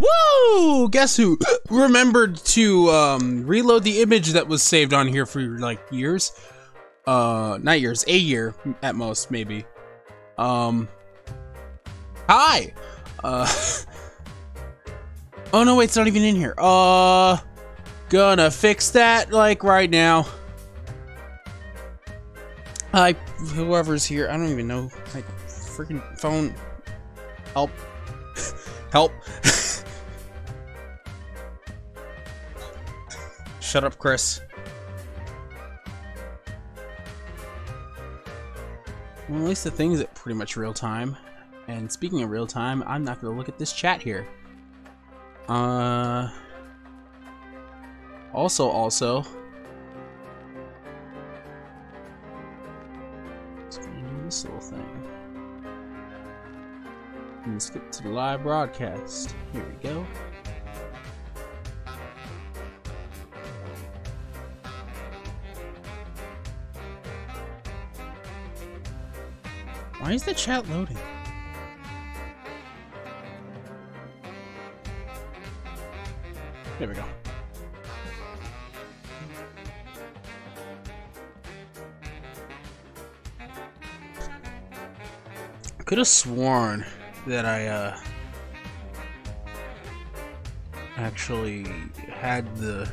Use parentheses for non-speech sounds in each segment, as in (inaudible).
Woo! Guess who (clears throat) remembered to um, reload the image that was saved on here for like years? Uh, not years, a year at most, maybe. Um, hi. Uh, (laughs) oh no, wait, it's not even in here. Uh, gonna fix that like right now. Hi, whoever's here. I don't even know. Like, freaking phone. Help. (laughs) Help. (laughs) Shut up, Kris. Well, at least the thing's at pretty much real time. And speaking of real time, I'm not gonna look at this chat here. Uh. Also, also. Let's do this little thing. And skip to the live broadcast. Here we go. Why is the chat loading? There we go. Could have sworn that I uh actually had the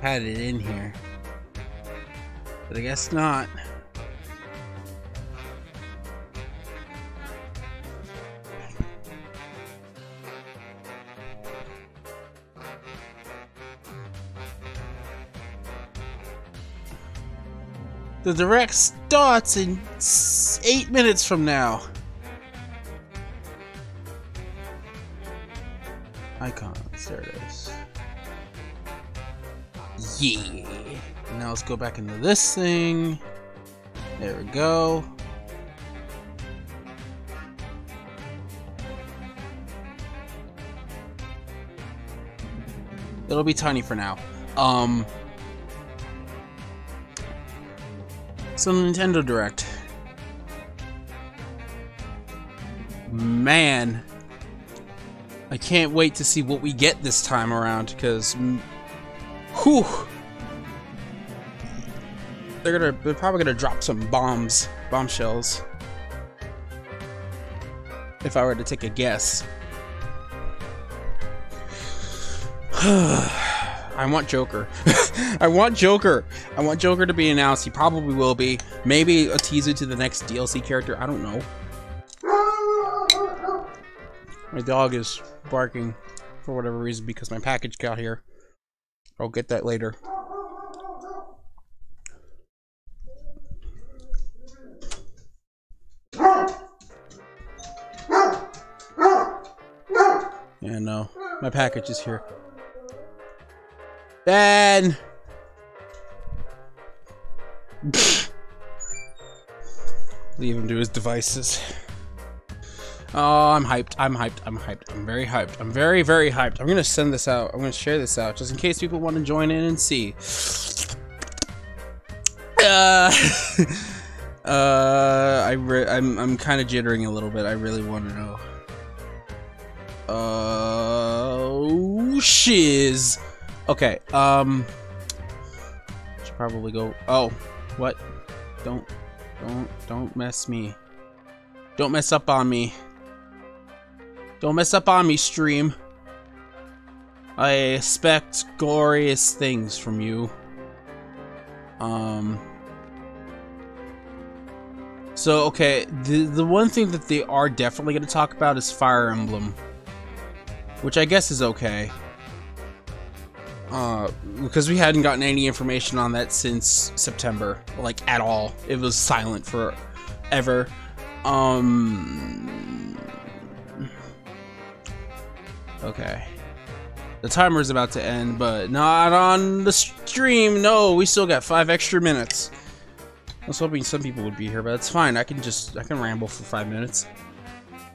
had it in here. But I guess not. The direct starts in eight minutes from now. Icons, there it is. Yeah. Now let's go back into this thing. There we go. It'll be tiny for now. Um, so Nintendo Direct. Man, I can't wait to see what we get this time around because, whew, they're gonna they're probably gonna drop some bombs, bombshells. If I were to take a guess. (sighs) I want Joker. (laughs) I want Joker. I want Joker to be announced. He probably will be. Maybe a teaser to the next DLC character. I don't know. My dog is barking for whatever reason because my package got here. I'll get that later. Yeah, no. My package is here. Ben! (laughs) Leave him to his devices. Oh, I'm hyped. I'm hyped. I'm hyped. I'm very hyped. I'm very, very hyped. I'm gonna send this out. I'm gonna share this out just in case people want to join in and see. (sighs) Uh, (laughs) uh, I I'm I'm kind of jittering a little bit. I really want to know. Uh, shiz. Okay. Um, should probably go. Oh, what? Don't, don't, don't mess me. Don't mess up on me. Don't mess up on me, stream. I expect glorious things from you. Um. So, okay, the, the one thing that they are definitely going to talk about is Fire Emblem. Which I guess is okay. Uh, because we hadn't gotten any information on that since September. Like, at all. It was silent for ever. Um... Okay. The timer's about to end, but not on the stream. No, we still got five extra minutes. I was hoping some people would be here, but it's fine. I can just, I can ramble for five minutes.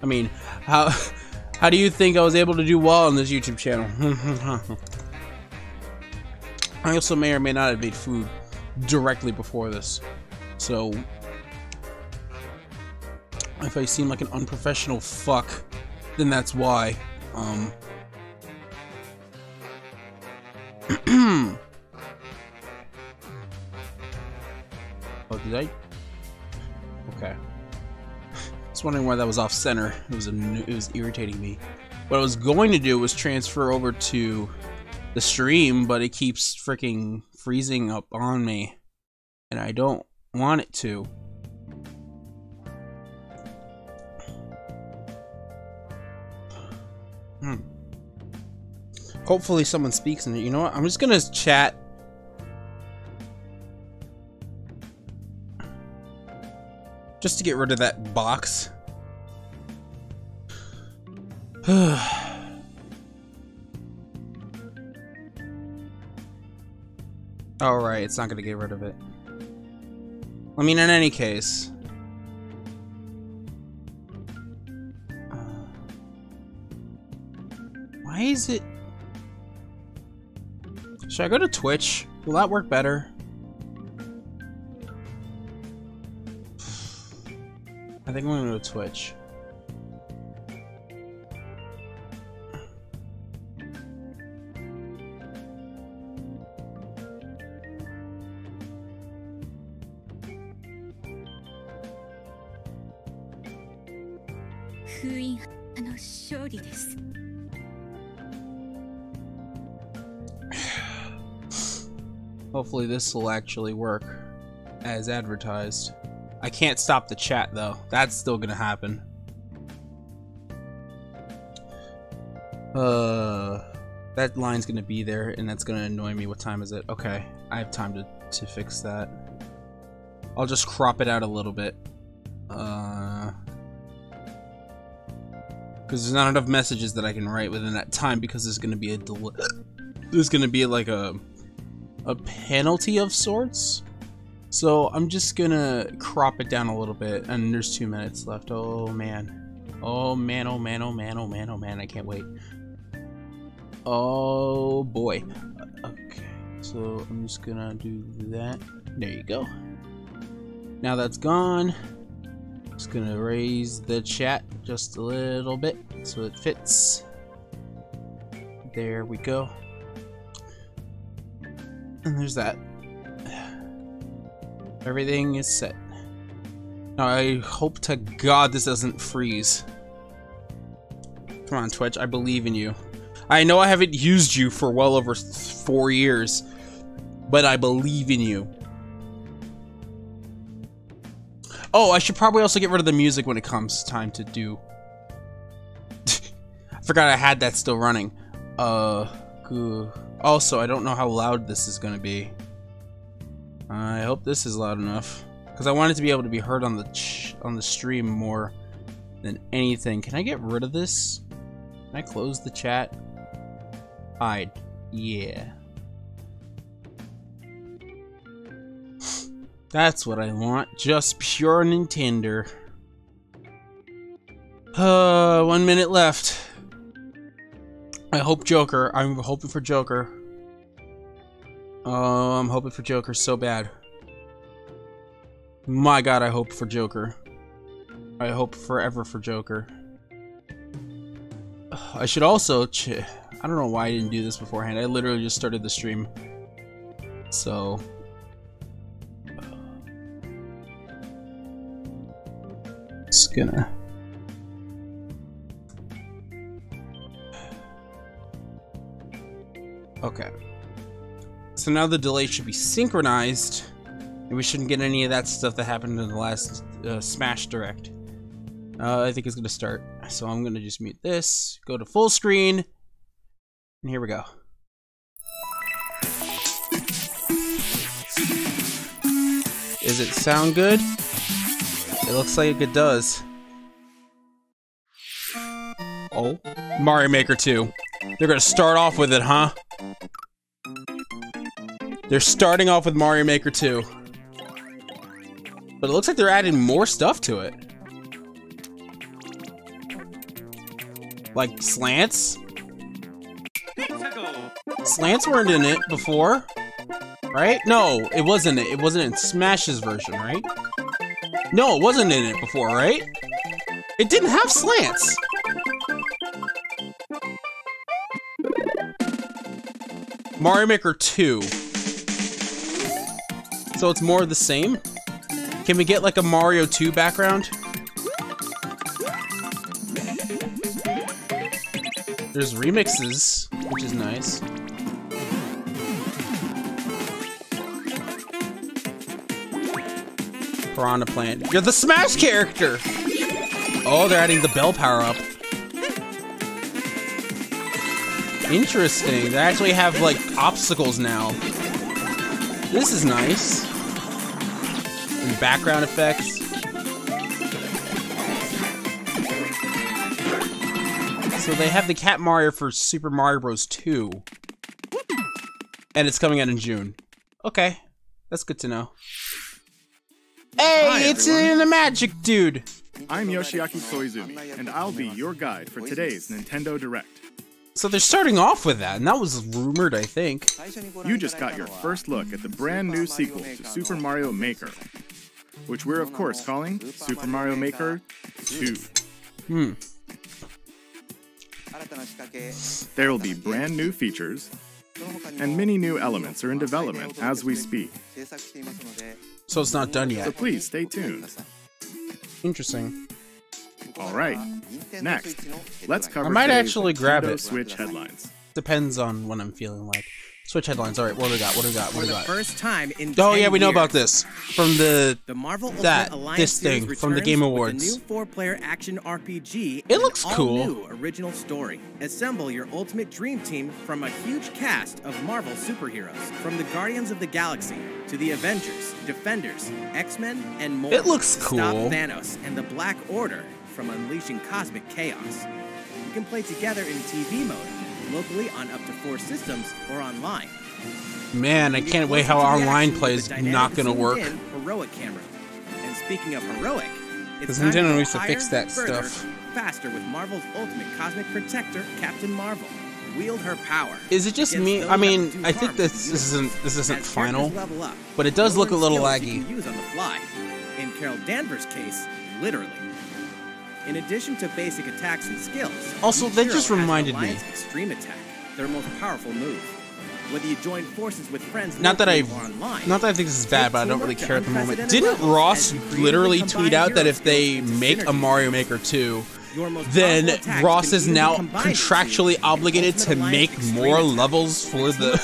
I mean, how, (laughs) how do you think I was able to do well on this YouTube channel? (laughs) I also may or may not have made food directly before this. So, If I seem like an unprofessional fuck, then that's why. Um. (clears throat) oh, did I? Okay. Just wondering why that was off center. It was a, it was irritating me. What I was going to do was transfer over to the stream, but it keeps freaking freezing up on me, and I don't want it to. Hmm. Hopefully someone speaks in it. You know what? I'm just gonna chat. Just to get rid of that box. (sighs) Alright, it's not gonna get rid of it. I mean, in any case. Uh, why is it... Should I go to Twitch? Will that work better? Think I'm gonna go to Twitch. (sighs) Hopefully this will actually work as advertised. I can't stop the chat though. That's still gonna happen. Uh, that line's gonna be there and that's gonna annoy me. What time is it? Okay, I have time to, to fix that. I'll just crop it out a little bit. Uh, because there's not enough messages that I can write within that time because there's gonna be a delay. There's gonna be like a a penalty of sorts. So I'm just gonna crop it down a little bit, and there's two minutes left. Oh man. Oh man, oh man, oh man, oh man, oh man, I can't wait. Oh boy. Okay, so I'm just gonna do that. There you go. Now that's gone. Just gonna raise the chat just a little bit so it fits. There we go. And there's that. Everything is set. Now I hope to God this doesn't freeze. Come on, Twitch, I believe in you. I know I haven't used you for well over four years, but I believe in you. Oh, I should probably also get rid of the music when it comes time to do. (laughs) I forgot I had that still running. Uh. Also, I don't know how loud this is going to be. I hope this is loud enough. Because I want it to be able to be heard on the on the stream more than anything. Can I get rid of this? Can I close the chat? Hide. Yeah. That's what I want. Just pure Nintendo. Uh, one minute left. I hope Joker. I'm hoping for Joker. Oh, I'm hoping for Joker so bad. My god, I hope for Joker. I hope forever for Joker. (sighs) I should also... I don't know why I didn't do this beforehand. I literally just started the stream. So... (sighs) Just gonna... (sighs) Okay. So now the delay should be synchronized, and we shouldn't get any of that stuff that happened in the last uh, Smash Direct. Uh, I think it's going to start. So I'm going to just mute this, go to full screen, and here we go. Does it sound good? It looks like it does. Oh, Mario Maker 2. They're gonna start off with it, huh? They're starting off with Mario Maker 2. But it looks like they're adding more stuff to it. Like slants? Slants weren't in it before. Right? No, it wasn't it. It wasn't in Smash's version, right? No, it wasn't in it before, right? It didn't have slants. Mario Maker 2. So it's more of the same? Can we get like a Mario 2 background? There's remixes, which is nice. Piranha Plant. You're the Smash character! Oh, they're adding the bell power up. Interesting. They actually have, like, obstacles now. This is nice. And background effects. So they have the Cat Mario for Super Mario Bros. 2. And it's coming out in June. Okay. That's good to know. Hey, Hi, it's everyone. in the magic dude. I'm Yoshiaki Koizumi, and I'll be your guide for today's Nintendo Direct. So they're starting off with that, and that was rumored, I think. You just got your first look at the brand new sequel to Super Mario Maker, which we're of course calling Super Mario Maker 2. Hmm. There will be brand new features, and many new elements are in development as we speak, So it's not done yet. so please stay tuned. Interesting. Alright, next, let's cover I might actually grab Nintendo it. Switch headlines. Depends on what I'm feeling like. Switch headlines. All right, what do we got? What do we got? What do we the got? first time in Oh yeah, we know years, about this from the. The Marvel that- Alliance this thing from the Game Awards. New four-player action RPG. It looks cool. all-new original story. Assemble your ultimate dream team from a huge cast of Marvel superheroes, from the Guardians of the Galaxy to the Avengers, Defenders, X-Men, and more. It looks cool. Stop. Thanos and the Black Order from unleashing cosmic chaos. You can play together in TV mode, locally on up to four systems, or online. Man, I can't wait how online play is not gonna work. zoomed-in heroic camera. And speaking of heroic, it's time to Nintendo needs to higher, fix that further, stuff. Faster with Marvel's ultimate cosmic protector, Captain Marvel. Wield her power. Is it just me? I mean, I think this this isn't this isn't final, up, but it does look a little laggy. can use on the fly. In Carol Danvers' case, literally. In addition to basic attacks and skills, Also, that just reminded me. Extreme Attack, their most powerful move. Whether you join forces with friends Not that I, online, not that I think this is bad, but I don't really care at the moment. Didn't Ross as you creatively literally tweet out that if they make a. Mario Maker 2, then Ross is now contractually obligated to make more levels for the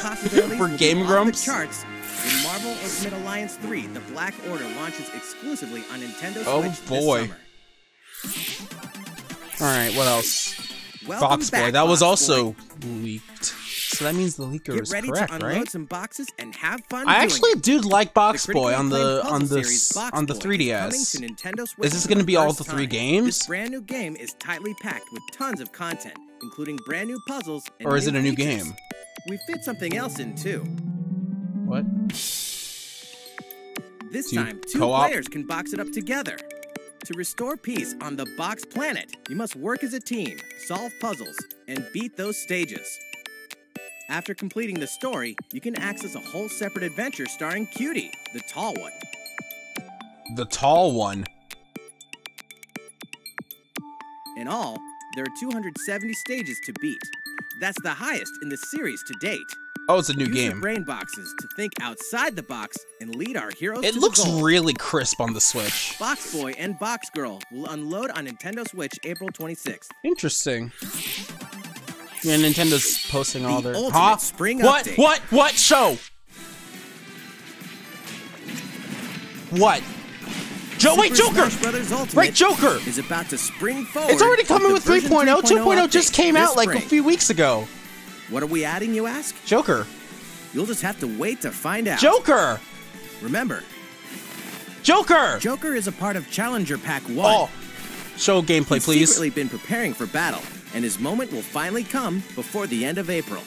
for (laughs) Game Grumps. when Marvel Ultimate Alliance 3: The Black Order launches exclusively on Nintendo oh, Switch Oh, this boy. summer. All right, what else? Welcome Boy. back, That was Box Boy. also leaked. So that means the leaker Get is ready correct, to unload right? some boxes and have fun. I actually it. do like Box Boy on the on the on the Boy is coming 3DS. to Is this going to be all the three time. games, This brand new game is tightly packed with tons of content, including brand new puzzles and or is it a new features. game? We fit something else in too. What? This Do time, two co-op? players can box it up together. To restore peace on the Box Planet, you must work as a team, solve puzzles, and beat those stages. After completing the story, you can access a whole separate adventure starring Cutie, the tall one. The tall one. In all, there are 270 stages to beat. That's the highest in the series to date. Oh, it's a new Use game. brain boxes to think outside the box and lead our heroes It to looks really crisp on the Switch. Box Boy and Box Girl will unload on Nintendo Switch April 26th. Interesting. Yeah, Nintendo's posting all The their huh? spring What? update. What? What show? What? Jo- wait, Joker! Right, Joker! is about to spring forward. It's already coming with the 3.0. 2.0 just came out like a few weeks ago. What are we adding, you ask? Joker. You'll just have to wait to find out. Joker! Remember, Joker! Joker is a part of Challenger Pack 1. Oh. Show gameplay, He's please. secretly been preparing for battle, and his moment will finally come before the end of April.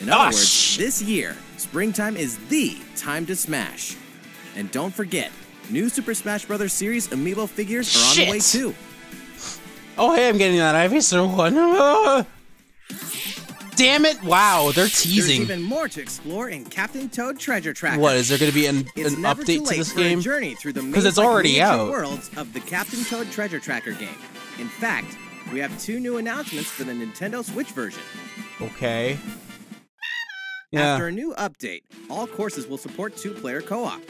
In Ah, other words, sh- this year, springtime is the time to smash. And don't forget, new Super Smash Bros. series amiibo figures are on the way too. Oh, hey, I'm getting that Ivysaur one. (laughs) Damn it! Wow, they're teasing. There's even more to explore in Captain Toad Treasure Tracker. What is there going to be an, an update to this game? journey through the 'Cause it's already out. worlds of the Captain Toad Treasure Tracker game. In fact, we have two new announcements for the Nintendo Switch version. Okay. Yeah. After a new update, all courses will support two player co op.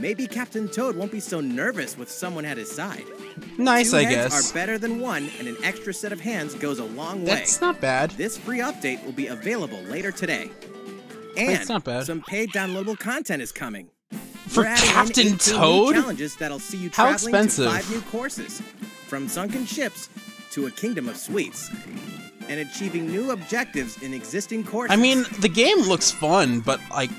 Maybe Captain Toad won't be so nervous with someone at his side. nice, two I heads guess. are better than one, and an extra set of hands goes a long way. That's not bad. This free update will be available later today. And That's not bad. some paid downloadable content is coming. For We're adding in Captain Toad? challenges that'll see you How traveling expensive? to five new courses, from sunken ships to a kingdom of sweets, and achieving new objectives in existing courses. I mean, the game looks fun, but like,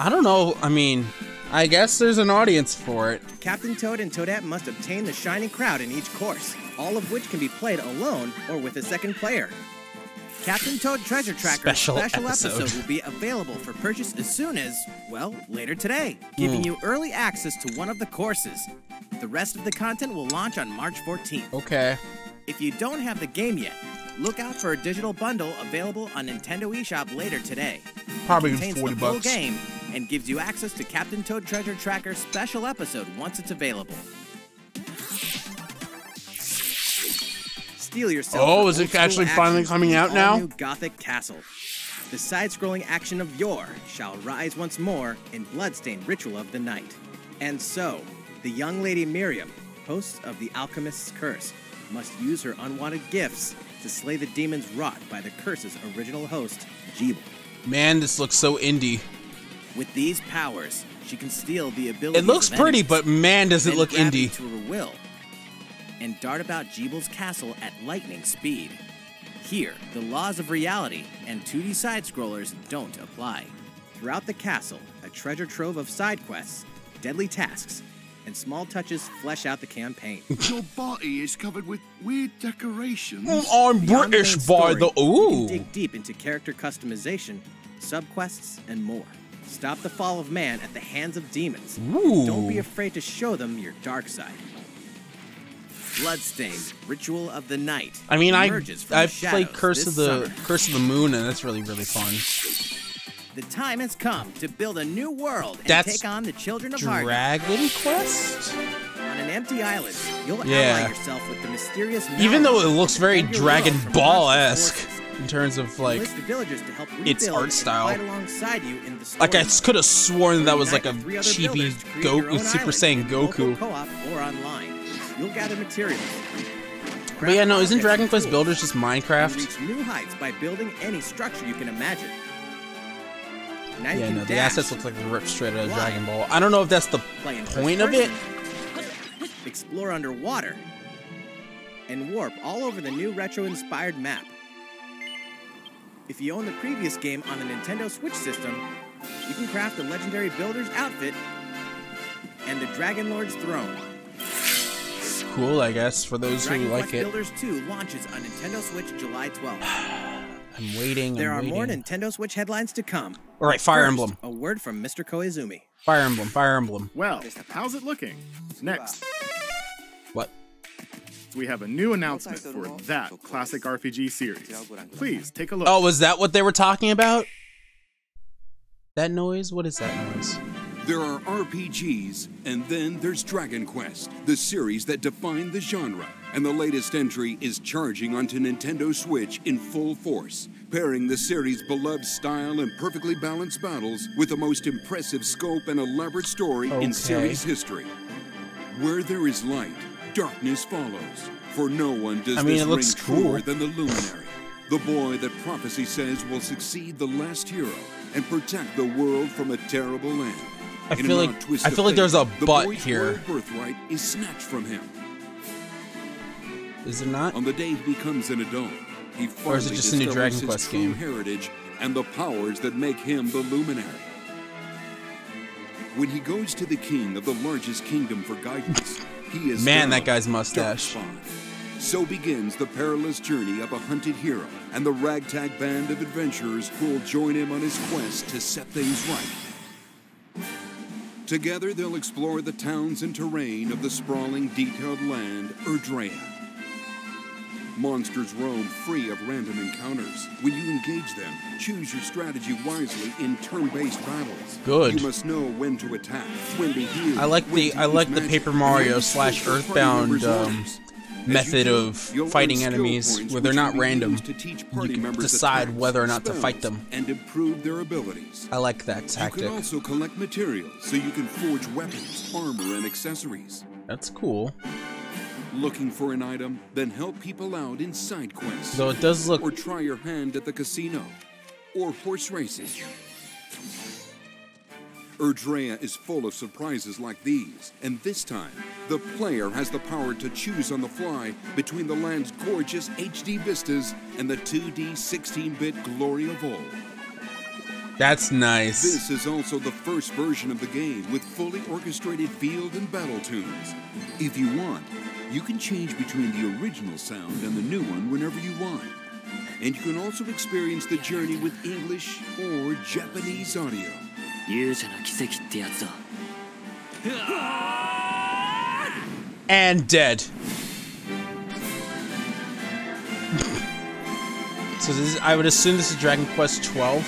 I don't know. I mean, I guess there's an audience for it. Captain Toad and Toadette must obtain the Shining Crown in each course, all of which can be played alone or with a second player. Captain Toad Treasure Tracker Special episode. episode. will be available for purchase as soon as, well, later today, giving Hmm. you early access to one of the courses. The rest of the content will launch on March 14th. Okay. If you don't have the game yet, look out for a digital bundle available on Nintendo eShop later today. Probably Contains 40 the full bucks. game and gives you access to Captain Toad Treasure Tracker special episode once it's available. Steel yourself. Oh, is it actually finally coming out now? all-new Gothic Castle. The side-scrolling action of yore shall rise once more in Bloodstained Ritual of the Night. And so, the young lady Miriam, host of the Alchemist's Curse, must use her unwanted gifts to slay the demons wrought by the curse's original host, Gebel. Man, this looks so indie. With these powers, she can steal the ability. It looks pretty, but man, does it look indie. to her will, and dart about Gebel's castle at lightning speed. Here, the laws of reality and 2D side scrollers don't apply. Throughout the castle, a treasure trove of side quests, deadly tasks, and small touches flesh out the campaign. (laughs) Your body is covered with weird decorations. Mm, I'm Beyond British main by story, the You can ooh. dig deep into character customization, subquests, and more. Stop the fall of man at the hands of demons. Ooh. Don't be afraid to show them your dark side. Bloodstained, Ritual of the Night. I mean, I emerges I played Curse of the summer. Curse of the Moon, and that's really really fun. The time has come to build a new world and That's take on the children of Hargon. Dragon Quest. On an empty island, you'll Yeah. ally yourself with the mysterious. Even though it looks very defend your world Dragon Ball-esque in terms of like the villagers to help its art style. alongside you in the like I could have sworn that was like a chibi three other cheapy builders to create your Goku Super Saiyan Goku. co-op or online. You'll gather materials. But yeah, no, isn't Dragon Quest Builders just Minecraft? reach new heights by building any structure you can imagine. Now Yeah, no, the assets look like they're ripped straight out of Dragon Ball. I don't know if that's the point of it. explore underwater, and warp all over the new retro-inspired map. If you own the previous game on the Nintendo Switch system, you can craft the legendary Builder's outfit and the Dragon Lord's throne. Cool, I guess, for those who like Quest it. Builders 2 launches on Nintendo Switch July 12th. (sighs) (sighs) (sighs) I'm waiting. There I'm are more. Nintendo Switch headlines to come. All right, Fire First, Emblem. A word from Mr. Koizumi. Fire Emblem. Fire Emblem. Well, how's it looking? Next, What? we have a new announcement for that classic RPG series. Please take a look. Oh, was that what they were talking about? That noise? What is that noise? There are RPGs, and then there's Dragon Quest, the series that defined the genre. And the latest entry is charging onto Nintendo Switch in full force, pairing the series' beloved style and perfectly balanced battles with the most impressive scope and elaborate story Okay. in series history. Where there is light, darkness follows. For no one does I mean, this it looks ring cool. truer than the Luminary, the boy that prophecy says will succeed the last hero and protect the world from a terrible land. I In feel like- I feel like there's a the but here. birthright is snatched from him. Is it not? On the day he becomes an adult, he Or is it just a new Dragon Quest game? heritage and the powers that make him the luminary. When he goes to the king of the largest kingdom for guidance, he is Man, that guy's mustache. So begins the perilous journey of a hunted hero and the ragtag band of adventurers who will join him on his quest to set things right. Together, they'll explore the towns and terrain of the sprawling, detailed land, Erdrea. Monsters roam free of random encounters. When you engage them, choose your strategy wisely in turn-based battles. Good. You must know when to attack, when to heal. I like the I like the Paper Mario slash seek the party Earthbound um. Method of fighting enemies where they're not random. To teach You can decide whether or not to fight them. and improve their abilities. I like that tactic. You can also collect materials so you can forge weapons, armor, and accessories. That's cool. Looking for an item? Then help people out in side quests. Though it does look Or try your hand at the casino. Or horse racing. Erdrea is full of surprises like these, and this time, the player has the power to choose on the fly between the land's gorgeous HD vistas and the 2D 16-bit glory of old. that's nice. This is also the first version of the game with fully orchestrated field and battle tunes. If you want, you can change between the original sound and the new one whenever you want. And you can also experience the journey with English or Japanese audio. 勇者の奇跡ってやつだ and dead. so this is, I would assume this is Dragon Quest 12.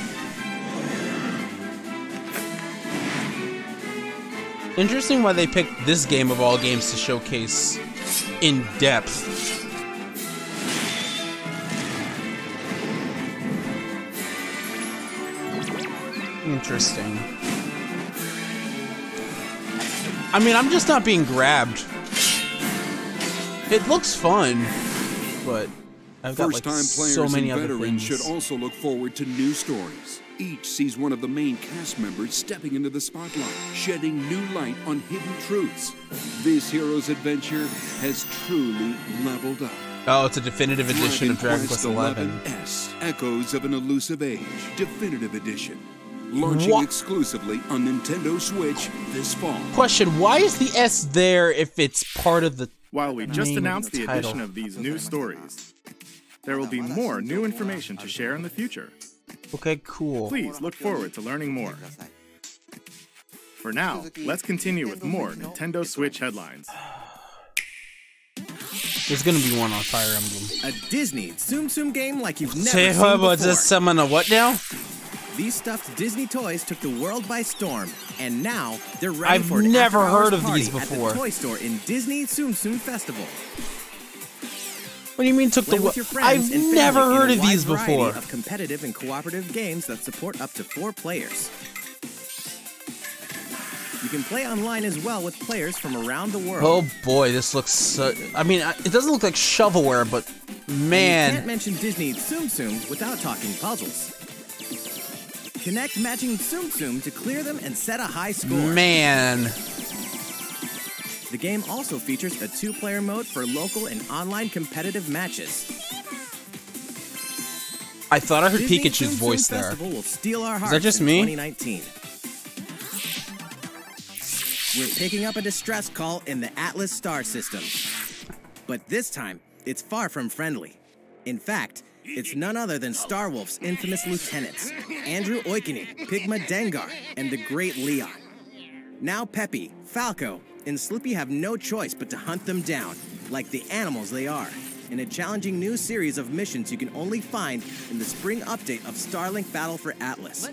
Interesting why they picked this game of all games to showcase in depth. Interesting. I mean, I'm just not being grabbed. It looks fun, but I've got First-time players so many and other veterans things. should also look forward to new stories. Each sees one of the main cast members stepping into the spotlight, shedding new light on hidden truths. This hero's adventure has truly leveled up. Oh, it's a definitive edition of Dragon Quest 11. S, Echoes of an Elusive Age, Definitive Edition. Launching What? exclusively on Nintendo Switch this fall. Question: Why is the S there if it's part of the? While we just announced the title. addition of these new stories, there will be more new information to share in the future. Okay, cool. Please look forward to learning more. For now, let's continue with more Nintendo Switch headlines. (sighs) There's gonna be one on Fire Emblem. A Disney Tsum Tsum game like you've never Say seen what before. was this? Summon a what now? These stuffed Disney toys took the world by storm, and now they're ready I've for an never heard of these At before. the toy store in Disney Tsum Tsum Festival. What do you mean took Play the? with your friends I've and never heard of these before. Of competitive and cooperative games that support up to four players. You can play online as well with players from around the world. Oh boy, this looks. So, I mean, it doesn't look like shovelware, but man, You can't mention Disney Tsum Tsum without talking puzzles. Connect matching Tsum Tsum to clear them and set a high score. man. The game also features a two-player mode for local and online competitive matches. I thought I heard Disney Pikachu's Tsum Tsum voice there. Will steal our hearts that just me? 2019. We're picking up a distress call in the Atlas star system. But this time, it's far from friendly. In fact, it's none other than Starwolf's infamous lieutenants, Andrew Oikonny, Pigma Dengar, and the Great Leon. Now Peppy, Falco, and Slippy have no choice but to hunt them down, like the animals they are, in a challenging new series of missions you can only find in the spring update of Starlink Battle for Atlas.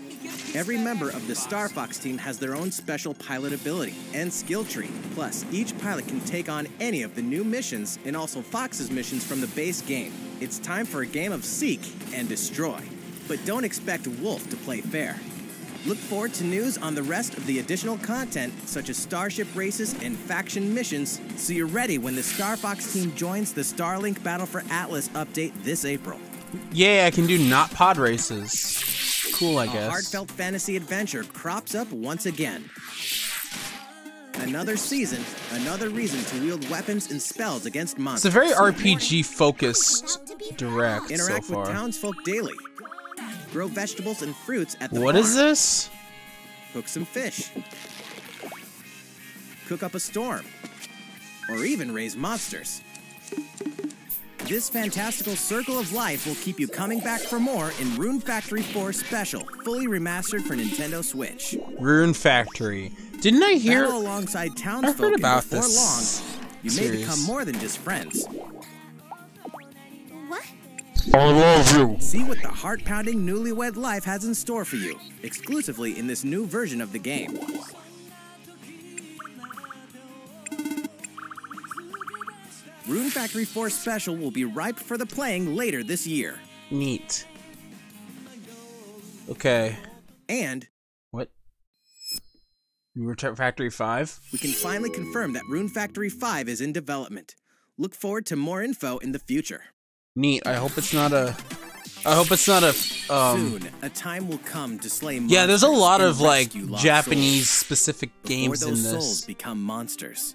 Every member of the Star Fox team has their own special pilot ability and skill tree. Plus, each pilot can take on any of the new missions and also Fox's missions from the base game. It's time for a game of seek and destroy. But don't expect Wolf to play fair. Look forward to news on the rest of the additional content, such as starship races and faction missions, so you're ready when the Star Fox team joins the Starlink Battle for Atlas update this April. Yeah, I can do not pod races. Cool, I A guess. heartfelt fantasy adventure crops up once again. Another season, another reason to wield weapons and spells against monsters. It's a very RPG focused direct so Interact with townsfolk daily. Grow vegetables and fruits at the What farm. is this? Cook some fish. Cook up a storm. Or even raise monsters. This fantastical circle of life will keep you coming back for more in Rune Factory 4 Special, fully remastered for Nintendo Switch. Rune Factory. Didn't I hear? Battle alongside townsfolk, and about before this long, you may become more than just friends. What? I love you. See what the heart-pounding newlywed life has in store for you, exclusively in this new version of the game. Rune Factory 4 Special will be ripe for the playing later this year. Neat. Okay. And What? Rune Factory 5? we can finally confirm that Rune Factory 5 is in development. Look forward to more info in the future. Neat. I hope it's not a. I hope it's not a. Um, Soon, a time will come to slay yeah, there's a lot of like Japanese souls specific games in those souls this. become monsters.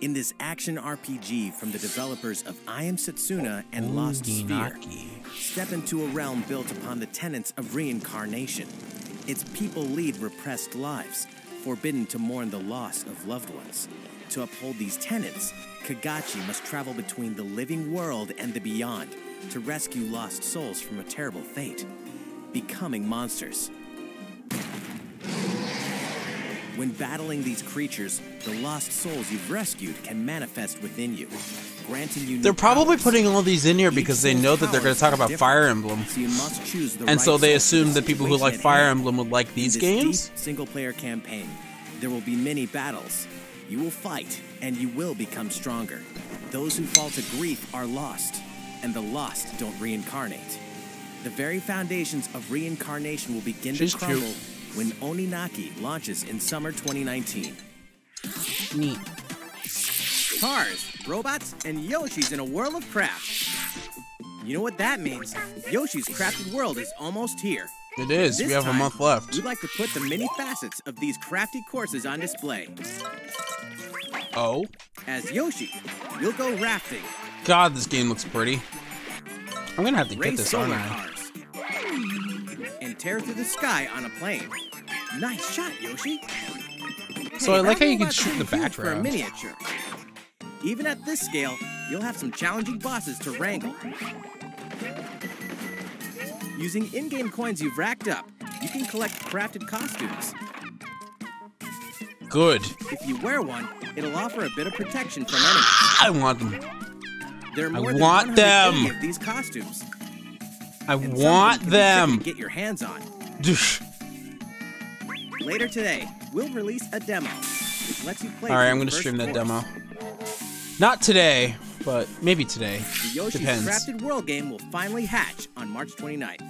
In this action RPG from the developers of I Am Setsuna and Lost Sphere, step into a realm built upon the tenets of reincarnation. Its people lead repressed lives, forbidden to mourn the loss of loved ones. To uphold these tenets, Kagachi must travel between the living world and the beyond to rescue lost souls from a terrible fate, becoming monsters. When battling these creatures, the lost souls you've rescued can manifest within you, granting you. They're probably powers. putting all these in here Each because they know that they're going to talk about Fire Emblem. So you must choose the And right so they assume that people who like Fire. Emblem would like these games. single-player campaign, there will be many battles. You will fight, and you will become stronger. Those who fall to grief are lost, and the lost don't reincarnate. The very foundations of reincarnation will begin She's to cute. crumble when Oninaki launches in summer 2019. Neat. Cars, robots, and Yoshis in a world of craft. You know what that means? Yoshi's Crafted World is almost here. It is. This we have a month left. We'd like to put the many facets of these crafty courses on display. Oh. As Yoshi, you'll go rafting, God, this game looks pretty. I'm gonna have to get this, aren't I? cars, and tear through the sky on a plane. Nice shot, Yoshi. So Hey, I like how you can shoot the huge For a background. miniature. Even at this scale, you'll have some challenging bosses to wrangle. Using in-game coins you've racked up, you can collect crafted costumes. Good. If you wear one, it'll offer a bit of protection from enemies. I want them. There are I than want them. of these costumes. I and want them. can be them. Get your hands on. Later today, we'll release a demo, which lets you play. All right, I'm gonna first stream that demo. Not today, but maybe today. The Yoshi's Depends. Crafted World game will finally hatch on March 29th.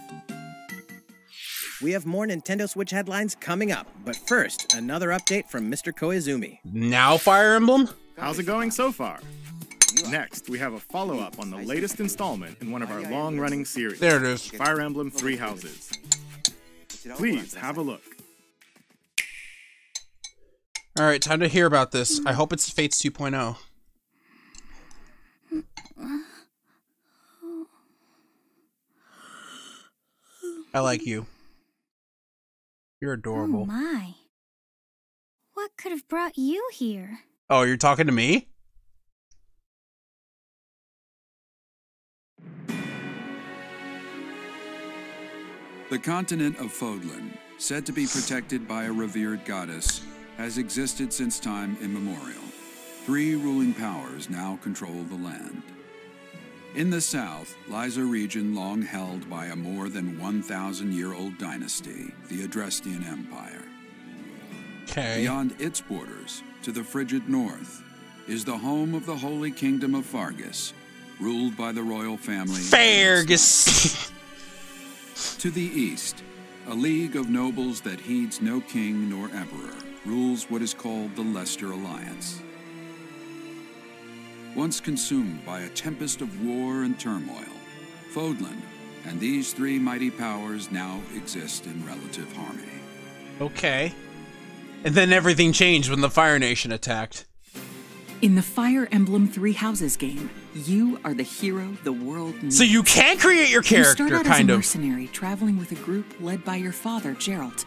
We have more Nintendo Switch headlines coming up, but first, another update from Mr. Koizumi. Now Fire Emblem? How's it going so far? Next, we have a follow up on the latest installment in one of our long running series There it is. Fire Emblem Three Houses. Please have a look. All right, time to hear about this. I hope it's Fates oh. 2.0. I like you. You're adorable. Oh adorable. my. What could have brought you here? Oh, you're talking to me? The continent of Fodlan, said to be protected by a revered goddess, has existed since time immemorial. Three ruling powers now control the land. In the south lies a region long held by a more than 1,000 year old dynasty, the Adrestian Empire. Okay. Beyond its borders, to the frigid north, is the home of the Holy Kingdom of Faerghus, ruled by the royal family. Faerghus! To the east, a league of nobles that heeds no king nor emperor rules what is called the Leicester Alliance. Once consumed by a tempest of war and turmoil, Fodlan and these three mighty powers now exist in relative harmony. okay. And then everything changed when the Fire Nation attacked. In the Fire Emblem Three Houses game, you are the hero the world needs. So you can create your character, you start out kind as a of. mercenary traveling with a group led by your father, Jeralt.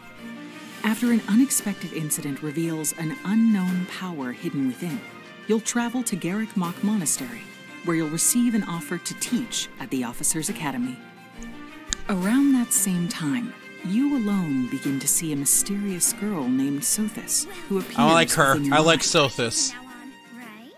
After an unexpected incident reveals an unknown power hidden within, you'll travel to Garreg Mach Monastery, where you'll receive an offer to teach at the Officers Academy. Around that same time, you alone begin to see a mysterious girl named Sothis, who appears I like her. within your I like mind. Sothis. Now on, right?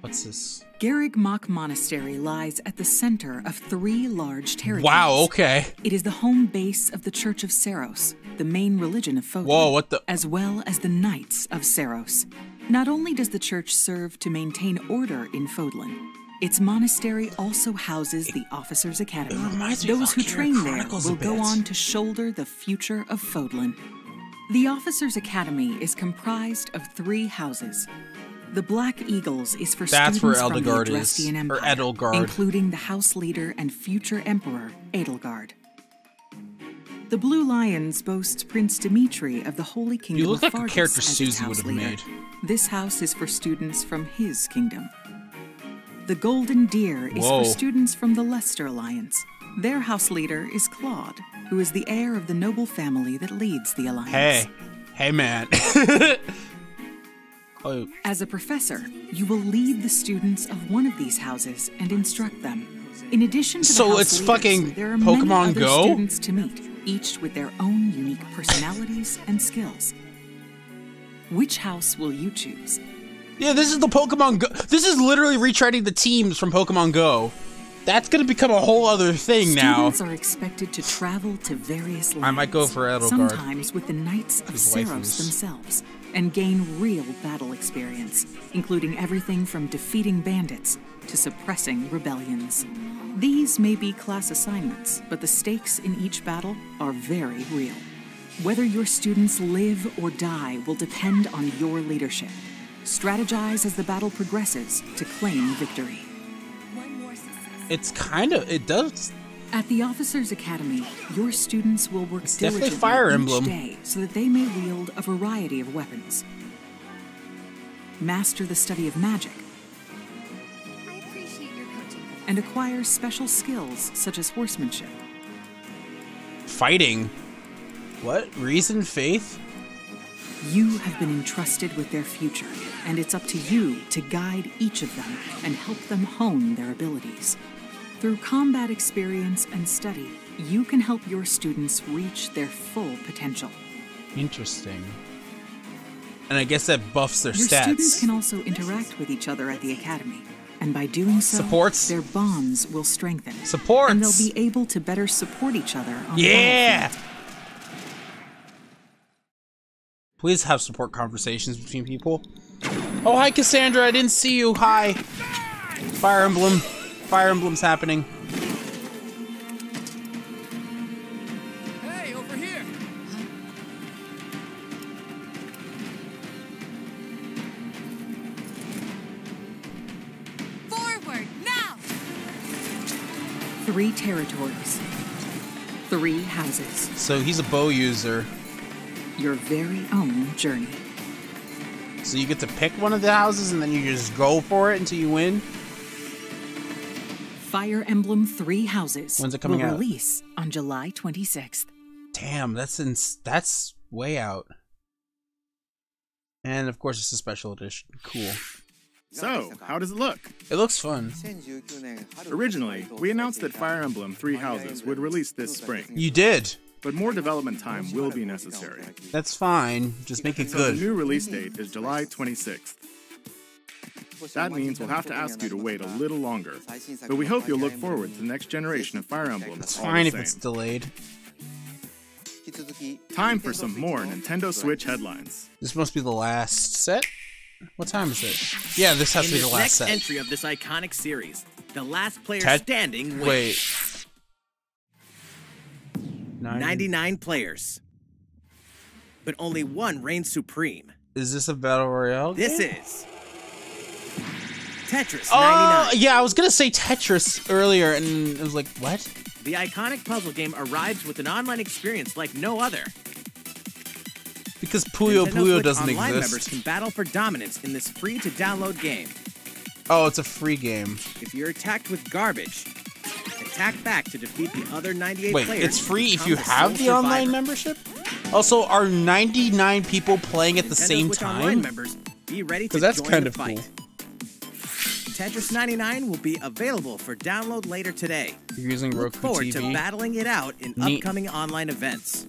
What's this? Garreg Mach Monastery lies at the center of three large territories. Wow, okay. It is the home base of the Church of Seiros, the main religion of Fodlan. Whoa, what the- As well as the Knights of Seiros. Not only does the church serve to maintain order in Fodlan, its monastery also houses the Officers' Academy. It reminds me of Those who train there will go on to shoulder the future of Fodlan. The Officers' Academy is comprised of three houses. The Black Eagles is for That's where students from the is, or Empire, Edelgard. including the House Leader and future Emperor Edelgard. The Blue Lions boasts Prince Dimitri of the Holy Kingdom look of like a character Susie would have leader. made. This house is for students from his kingdom. The Golden Deer is Whoa. for students from the Leicester Alliance. Their house leader is Claude, who is the heir of the noble family that leads the alliance. Hey, hey, man. (laughs) oh, As a professor, you will lead the students of one of these houses and instruct them. In addition to the So house it's leaders, fucking there are Pokemon many other Go? students to meet, each with their own unique personalities and skills. Which house will you choose? yeah, this is the Pokemon Go. This is literally retreading the teams from Pokemon Go. That's gonna become a whole other thing now. Students are expected to travel to various lands. I might go for Edelgard. Sometimes with the Knights of His Seiros themselves, and gain real battle experience, including everything from defeating bandits to suppressing rebellions. These may be class assignments, but the stakes in each battle are very real. Whether your students live or die will depend on your leadership. Strategize as the battle progresses to claim victory. It's kind of. It does. At the Officers Academy, your students will work It's diligently Fire each Emblem. day so that they may wield a variety of weapons. Master the study of magic I appreciate your coaching. and acquire special skills such as horsemanship. Fighting. What? Reason? Faith? You have been entrusted with their future, and it's up to you to guide each of them and help them hone their abilities. Through combat experience and study, you can help your students reach their full potential. Interesting. And I guess that buffs their Your stats. students can also interact with each other at the academy, and by doing so, Supports. their bonds will strengthen. Supports. And they'll be able to better support each other on Yeah! Please have support conversations between people. Oh, hi, Cassandra. I didn't see you. Hi. Fire Emblem. Fire Emblem's happening. Hey, over here! Forward, now! Three territories, three houses, So he's a bow user. your very own journey. So you get to pick one of the houses and then you just go for it until you win. Fire Emblem Three Houses When's it coming will out? release on July 26th. Damn, that's ins- that's way out. And of course, it's a special edition. Cool. So, how does it look? It looks fun. Originally, we announced that Fire Emblem Three Houses would release this spring, You did. but more development time will be necessary. That's fine. Just make it So the new release date is July 26th. That means we'll have to ask you to wait a little longer, but we hope you'll look forward to the next generation of Fire Emblem. It's fine if it's delayed. Time for some more Nintendo Switch headlines. This must be the last set. What time is it? Yeah, this has In to be the last next set. entry of this iconic series, the last player Ted- standing wins. Wait. Nine- 99 players. But only one reigns supreme. Is this a battle royale? This is Tetris uh, 99. Oh, yeah, I was gonna say Tetris earlier, and I was like, what? The iconic puzzle game arrives with an online experience like no other. Because Puyo Nintendo Puyo Switch doesn't online members can battle for dominance in this free-to-download game. Oh, it's a free game. If you're attacked with garbage, attack back to defeat the other 98 Wait, players. it's free if you have the sole online membership? Also, are 99 people playing at the same Switch Online time? members, be ready to Because that's join kind the of fight. cool. Tetris 99 will be available for download later today. You're using Look Roku forward to battling it out in Neat. upcoming online events.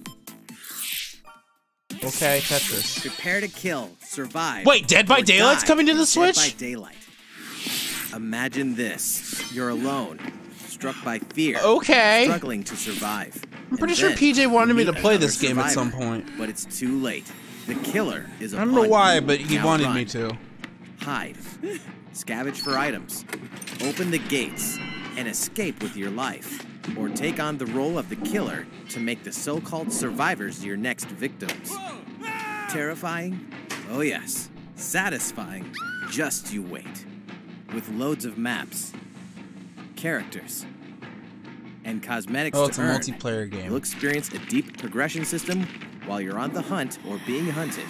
Okay, Tetris. Prepare to kill, survive. Wait, Dead by Daylight's coming to the in Switch? Dead by Daylight. Imagine this: you're alone, struck by fear, Okay. struggling to survive. I'm pretty sure PJ wanted me to play this game at some point. But it's too late. The killer is I don't know why, but he wanted run. me to. Hide. (laughs) Scavenge for items. Open the gates and escape with your life. Or take on the role of the killer to make the so-called survivors your next victims. Terrifying? Oh yes. Satisfying? Just you wait. With loads of maps, characters, and cosmetics Oh, to it's a earn. multiplayer game. You'll experience a deep progression system while you're on the hunt or being hunted.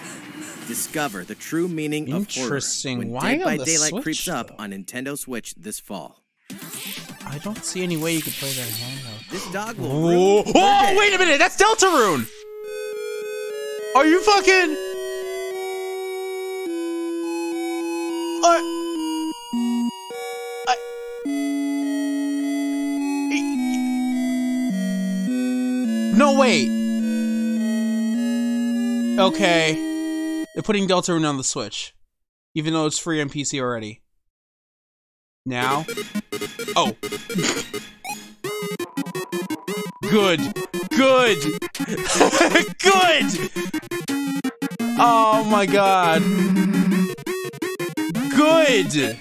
Discover the true meaning of horror when Why Dead by the Daylight Switch, creeps up on Nintendo Switch this fall. I don't see any way you could play that in handheld. This dog will Oh, your oh wait a minute, that's Deltarune! Are you fucking... I... I... No, wait. Okay. They're putting Deltarune on the Switch. Even though it's free on PC already. Now? Oh. Good. Good. (laughs) Good. Oh my god. Good.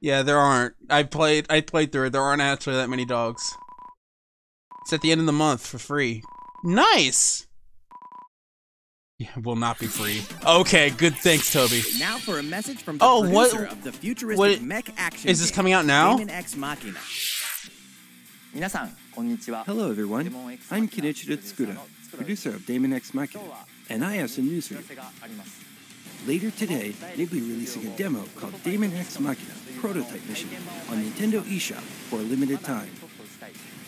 Yeah, there aren't. I played I played through it. There aren't actually that many dogs. It's at the end of the month for free. Nice. Yeah, will not be free. Okay, good. Thanks, Toby. Now for a message from the Oh, what- producer of the futuristic what- mech action is this coming out now? Daemon X Machina. Hello, everyone. I'm Kenichiro Tsukuda, producer of Daemon X Machina, and I have some news for you. Later today, they'll be releasing a demo called Daemon X Machina Prototype Mission on Nintendo eShop for a limited time.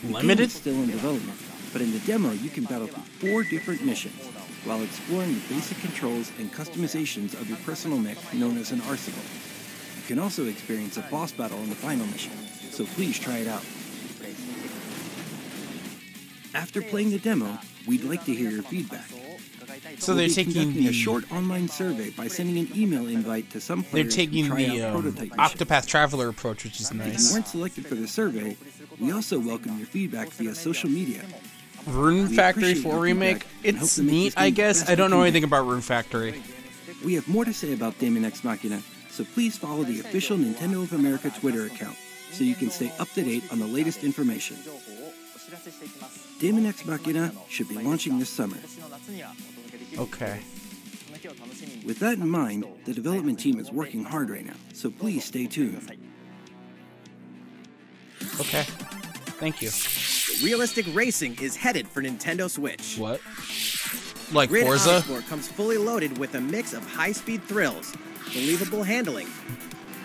The game Limited? is still in development, but in the demo you can battle through four different missions while exploring the basic controls and customizations of your personal mech known as an arsenal. You can also experience a boss battle in the final mission, so please try it out. After playing the demo, we'd like to hear your feedback. So they're be taking the a short online survey by sending an email invite to some they're players taking to try the um. Octopath Traveler approach, which is nice. If you weren't selected for the survey, we also welcome your feedback via social media. Rune Factory 4 remake. feedback and hope It's neat, I guess. I don't know anything about Rune Factory. We have more to say about Daemon X Machina, so please follow the official Nintendo of America Twitter account so you can stay up to date on the latest information. Daemon X Machina should be launching this summer. Okay. With that in mind, the development team is working hard right now, so please stay tuned. Okay. Thank you. Realistic racing is headed for Nintendo Switch. What? Like Grid Forza? Autosport comes fully loaded with a mix of high-speed thrills, believable handling,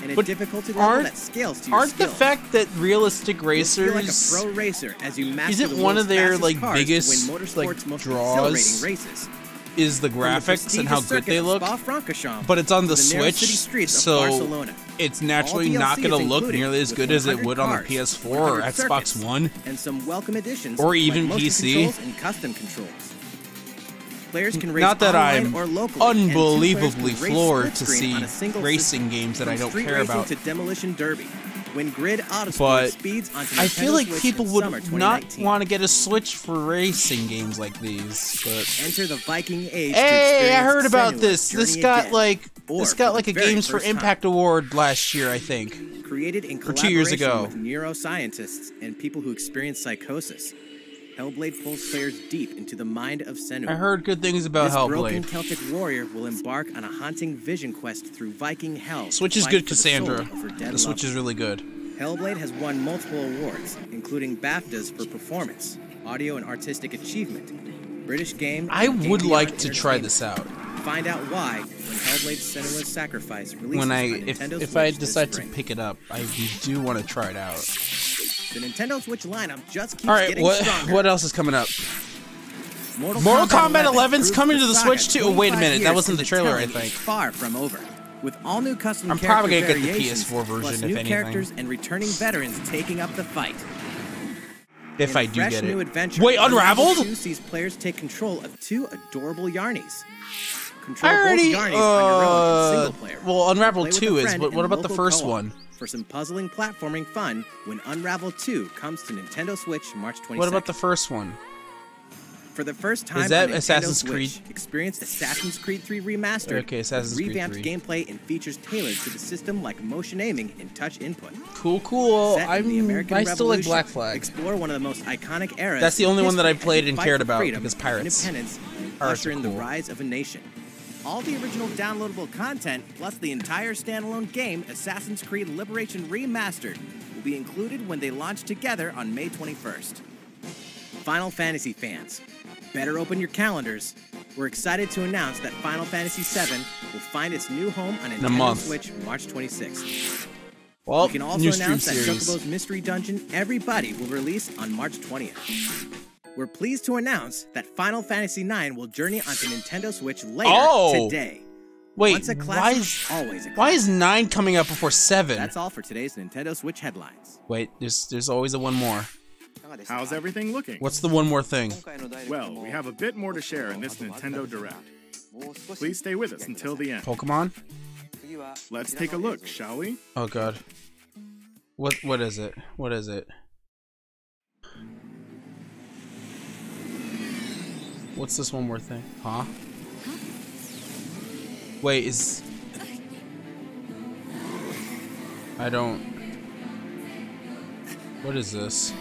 and a But difficulty level that scales to your Aren't the fact that realistic You'll like a racers pro racer as you master isn't the one of their like biggest win like motorsport's most draws exhilarating races. Is the From the graphics and how good they look? But it's on the the Switch, city streets of so it's naturally not going to look nearly as good as it 100 would on the PS4 or 100 Xbox circuits, One. and some welcome additions Or even like PC. and custom controls. Players can race Not that I'm or locally, and two players unbelievably floored to see on a single racing games that I don't care about. to demolition derby. When Grid Autosport But speeds onto I feel like Switch people would not want to get a Switch for racing games like these. But Enter the Viking Age. hey, I heard about this. This got again. like Or this got like a Games for first time. Impact award last year, I think. created in Or two years ago. with neuroscientists and people who experience psychosis. Hellblade pulls players deep into the mind of Senua. I heard good things about this broken Celtic warrior will embark on a haunting vision quest through Viking hell. Switch is good, the Cassandra. dead The Switch is really good. Hellblade has won multiple awards, including BAFTAs for performance, audio and artistic achievement, British Game. I would like to try this out. Find out why when Hellblade: Senua's Sacrifice releases When I on if Nintendo if I decide to pick it up, I do want to try it out. The Nintendo Switch lineup just keeps All right, getting what stronger. what else is coming up? Mortal, Mortal Kombat 11's proves coming to the Switch too. Oh, wait a minute, that wasn't the trailer, I think. Far from over. With all new custom I'm probably gonna get the PS4 version, plus if anything. characters and returning veterans taking up the fight. If In I do get new it. adventure, Wait, Unraveled? 2 sees players take control of two adorable Yarnies. Control I already. both Yarnies on your own in Uh, single player. well, Unravel Play with a 2 is, but what about the first one? For some puzzling platforming fun when Unravel 2 comes to Nintendo Switch March 22nd. What about the first one? For the first time that on Nintendo Assassin's Switch, Creed? experience Assassin's Creed 3 Remastered. Okay, Assassin's with Creed revamped 3. gameplay and features tailored to the system like motion aiming and touch input. Cool, cool. Set in the I'm. American I still like Black Flag. Explore one of the most iconic eras. That's the only one that I played and cared about because pirates. Independence, Pirates usher are in the rise of a nation. All the original downloadable content, plus the entire standalone game, Assassin's Creed Liberation Remastered, will be included when they launch together on May 21st. Final Fantasy fans, better open your calendars. We're excited to announce that Final Fantasy VII will find its new home on a Nintendo month. Switch March 26th. Well, we can also announce that series. Chocobo's Mystery Dungeon Everybody will release on March 20th. We're pleased to announce that Final Fantasy IX will journey onto Nintendo Switch later Oh! today. Wait, Once a why is always a why is nine coming up before seven? That's all for today's Nintendo Switch headlines. Wait, there's there's always a one more. How's everything looking? What's the one more thing? Well, we have a bit more to share in this Nintendo Direct. Please stay with us until the end. Pokemon? Let's take a look, shall we? Oh god. What what is it? What is it? What's this one more thing? Huh? Wait, is I don't What is this?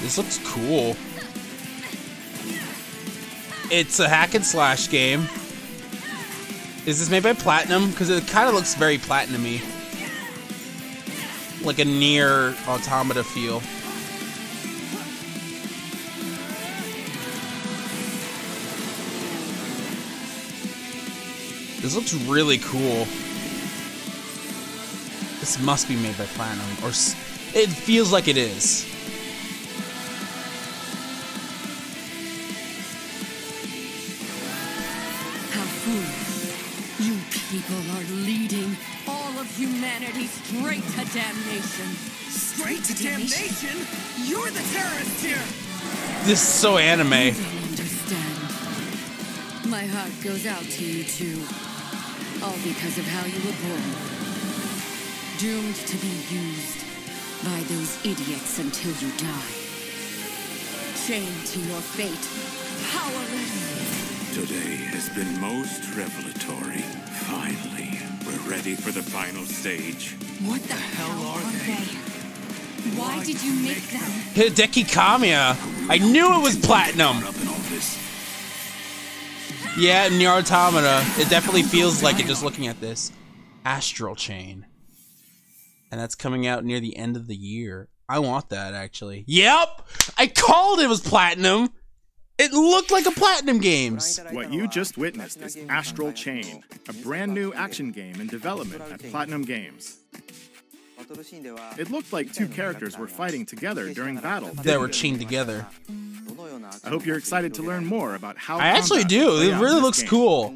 This looks cool. It's a hack and slash game. Is this made by Platinum? Because it kind of looks very Platinum-y. Like a Nier Automata feel. This looks really cool. This must be made by Platinum, or it feels like it is. Humanity straight to damnation. Straight to damnation? You're the terrorist here! This is so anime. You don't understand. My heart goes out to you two. All because of how you were born. Doomed to be used by those idiots until you die. Chained to your fate. Powerless. Today has been most revelatory. Finally, we're ready for the final stage. What the hell are they? Why did you make them? Hideki Kamiya. I knew it was Platinum. Yeah, Nier Automata. It definitely feels like it just looking at this. Astral Chain. And that's coming out near the end of the year. I want that actually. Yep! I called it was Platinum! It looked like a Platinum Games! What you just witnessed is Astral Chain, a brand new action game in development at Platinum Games. It looked like two characters were fighting together during battle. They were chained together. I hope you're excited to learn more about how. I actually do. It really looks game. cool.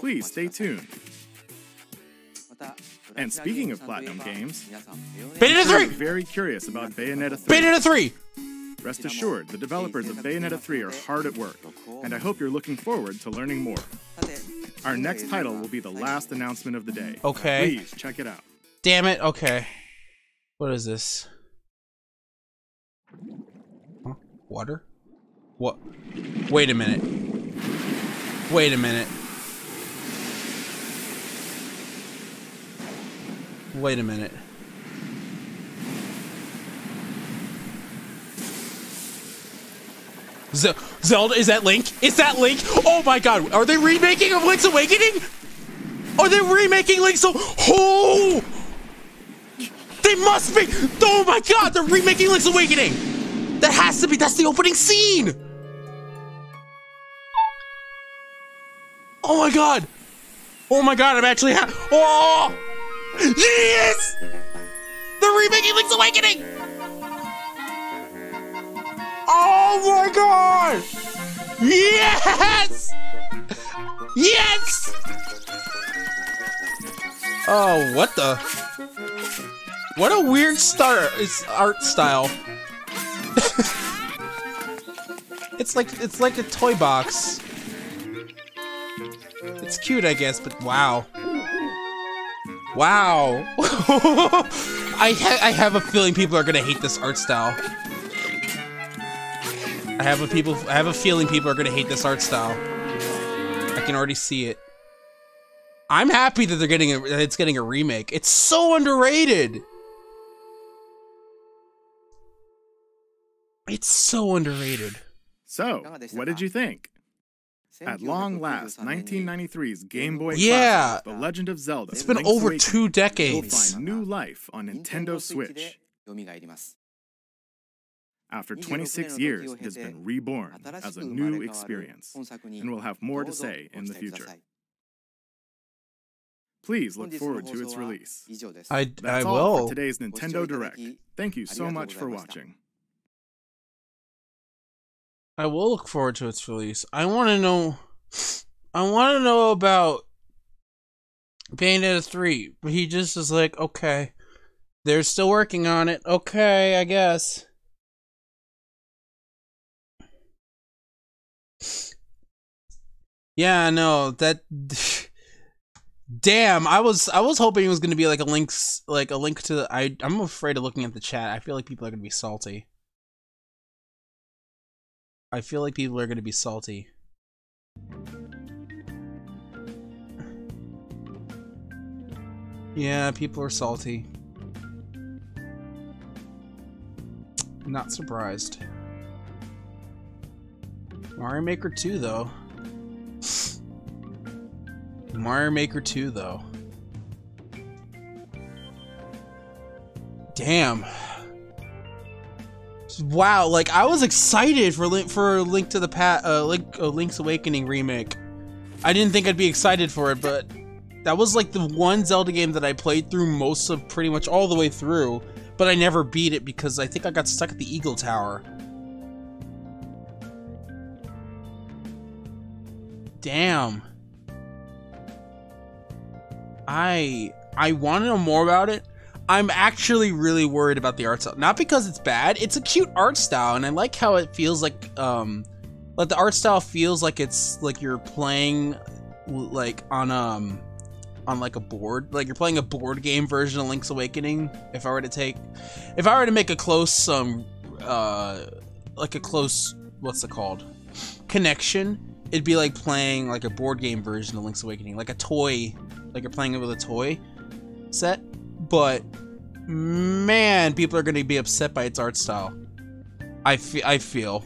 Please stay tuned. And speaking of Platinum Games, Bayonetta I'm 3! very curious about Bayonetta 3. Bayonetta 3! Rest assured, the developers of Bayonetta 3 are hard at work, and I hope you're looking forward to learning more. Our next title will be the last announcement of the day. Okay. Please check it out. Damn it, okay. What is this? Huh? Water? What? Wait a minute. Wait a minute. Wait a minute. Ze- Zelda, is that Link? Is that Link? Oh my god, are they remaking of Link's Awakening? Are they remaking Link's so Oh! They must be! Oh my god, they're remaking Link's Awakening! That has to be, that's the opening scene! Oh my god! Oh my god, I'm actually ha- Oh! Yes! They're remaking Link's Awakening! Oh my god! Yes! Yes! Oh, what the? What a weird start it's art style. (laughs) it's like it's like a toy box. It's cute, I guess, but wow. Wow. (laughs) I ha I have a feeling people are gonna hate this art style. I have a people I have a feeling people are gonna hate this art style. I can already see it. I'm happy that they're getting a, that it's getting a remake. It's so underrated. It's so underrated. So, what did you think? At long last, 1993's Game Boy Yeah. classic, The Legend of Zelda. It's been Link's over Awakening two will decades. find new life on Nintendo Switch. After 26 years, it has been reborn as a new experience, and we'll have more to say in the future. Please look forward to its release. I That's I all will. for today's Nintendo Direct. Thank you so much for watching. I will look forward to its release. I want to know. I want to know about Bayonetta 3. But he just is like, okay. They're still working on it. Okay, I guess. Yeah, no, that. (laughs) Damn, I was I was hoping it was gonna be like a links like a link to I I'm afraid of looking at the chat. I feel like people are gonna be salty. I feel like people are gonna be salty. Yeah, people are salty. Not surprised. Mario Maker 2 though. Mario Maker 2 though. Damn. Wow, like I was excited for Link for Link to the Pat uh Link uh, Link's Awakening remake. I didn't think I'd be excited for it, but that was like the one Zelda game that I played through most of pretty much all the way through, but I never beat it because I think I got stuck at the Eagle Tower. Damn. I I want to know more about it. I'm actually really worried about the art style. Not because it's bad. It's a cute art style, and I like how it feels like um, like the art style feels like it's like you're playing like on um on like a board like you're playing a board game version of link's awakening if i were to take if i were to make a close um uh like a close what's it called connection it'd be like playing like a board game version of link's awakening like a toy like you're playing it with a toy set but man people are going to be upset by its art style i feel i feel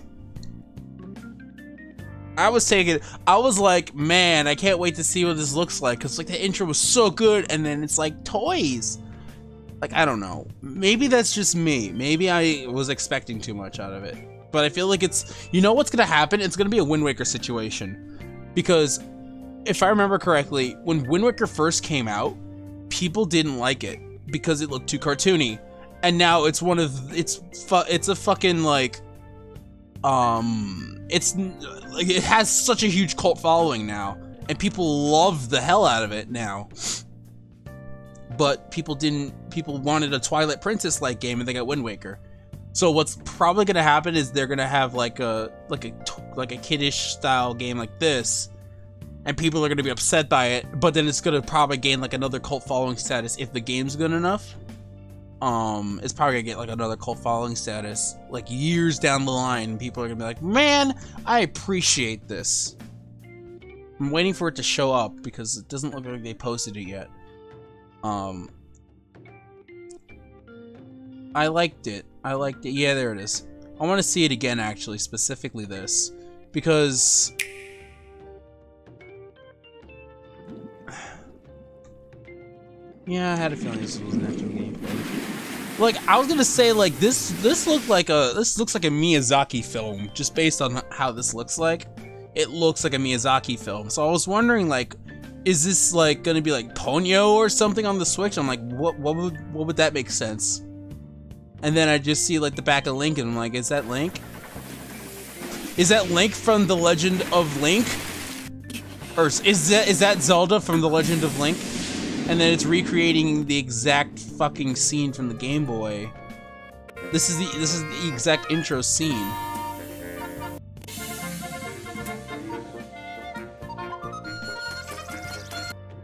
I was taking I was like, man, I can't wait to see what this looks like cuz like the intro was so good and then it's like toys. Like I don't know. Maybe that's just me. Maybe I was expecting too much out of it. But I feel like it's you know what's going to happen? It's going to be a Wind Waker situation. Because if I remember correctly, when Wind Waker first came out, people didn't like it because it looked too cartoony. And now it's one of it's it's a fucking like um it's like it has such a huge cult following now and people love the hell out of it now but people didn't people wanted a twilight princess like game and they got wind waker so what's probably gonna happen is they're gonna have like a like a like a kiddish style game like this and people are gonna be upset by it but then it's gonna probably gain like another cult following status if the game's good enough. Um it's probably gonna get like another cult following status like years down the line people are gonna be like man i appreciate this. I'm waiting for it to show up because it doesn't look like they posted it yet. Um i liked it i liked it yeah there it is i want to see it again actually specifically this because (sighs) Yeah, I had a feeling this was an actual gameplay. Like I was gonna say, like this this looked like a this looks like a Miyazaki film just based on how this looks like. It looks like a Miyazaki film. So I was wondering, like, is this like gonna be like Ponyo or something on the Switch? I'm like, what what would what would that make sense? And then I just see like the back of Link, and I'm like, is that Link? Is that Link from The Legend of Link? Or is that is that Zelda from The Legend of Link? And then it's recreating the exact fucking scene from the Game Boy. This is the this is the exact intro scene.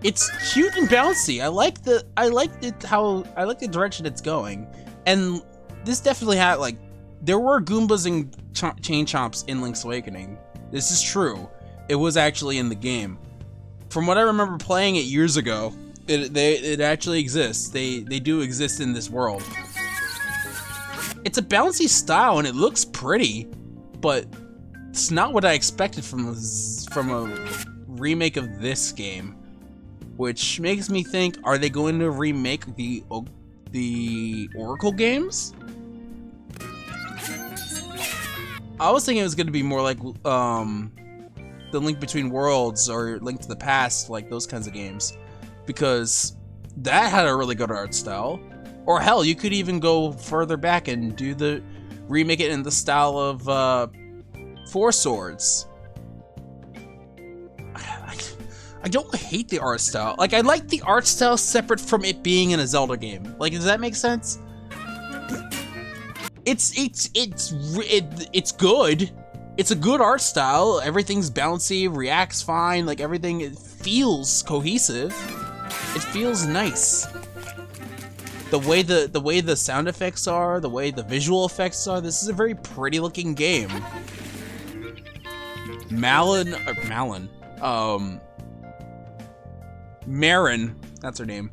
It's cute and bouncy. I like the I like it how I like the direction it's going. And this definitely had like there were Goombas and ch Chain Chomps in Link's Awakening. This is true. It was actually in the game. From what I remember playing it years ago, it they it actually exists. They they do exist in this world. It's a bouncy style and it looks pretty, but it's not what I expected from from a remake of this game. Which makes me think, are they going to remake the the Oracle games? I was thinking it was going to be more like um, the Link Between Worlds or Link to the Past, like those kinds of games, because that had a really good art style. Or hell, you could even go further back and do the remake it in the style of uh, Four Swords. I don't hate the art style. Like I like the art style separate from it being in a Zelda game. Like does that make sense? It's it's it's it, it's good. It's a good art style. Everything's bouncy, reacts fine. Like everything it feels cohesive. It feels nice. The way the the way the sound effects are, the way the visual effects are. This is a very pretty looking game. Malin, or Malon, um, Marin, that's her name.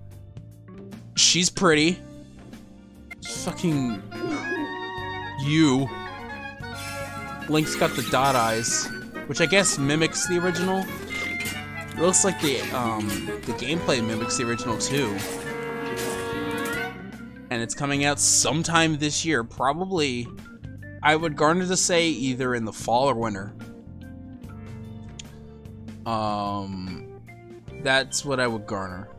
She's pretty. Fucking you. Link's got the dot eyes, which I guess mimics the original. It looks like the um the gameplay mimics the original too. And it's coming out sometime this year, probably I would garner to say either in the fall or winter. Um that's what I would garner.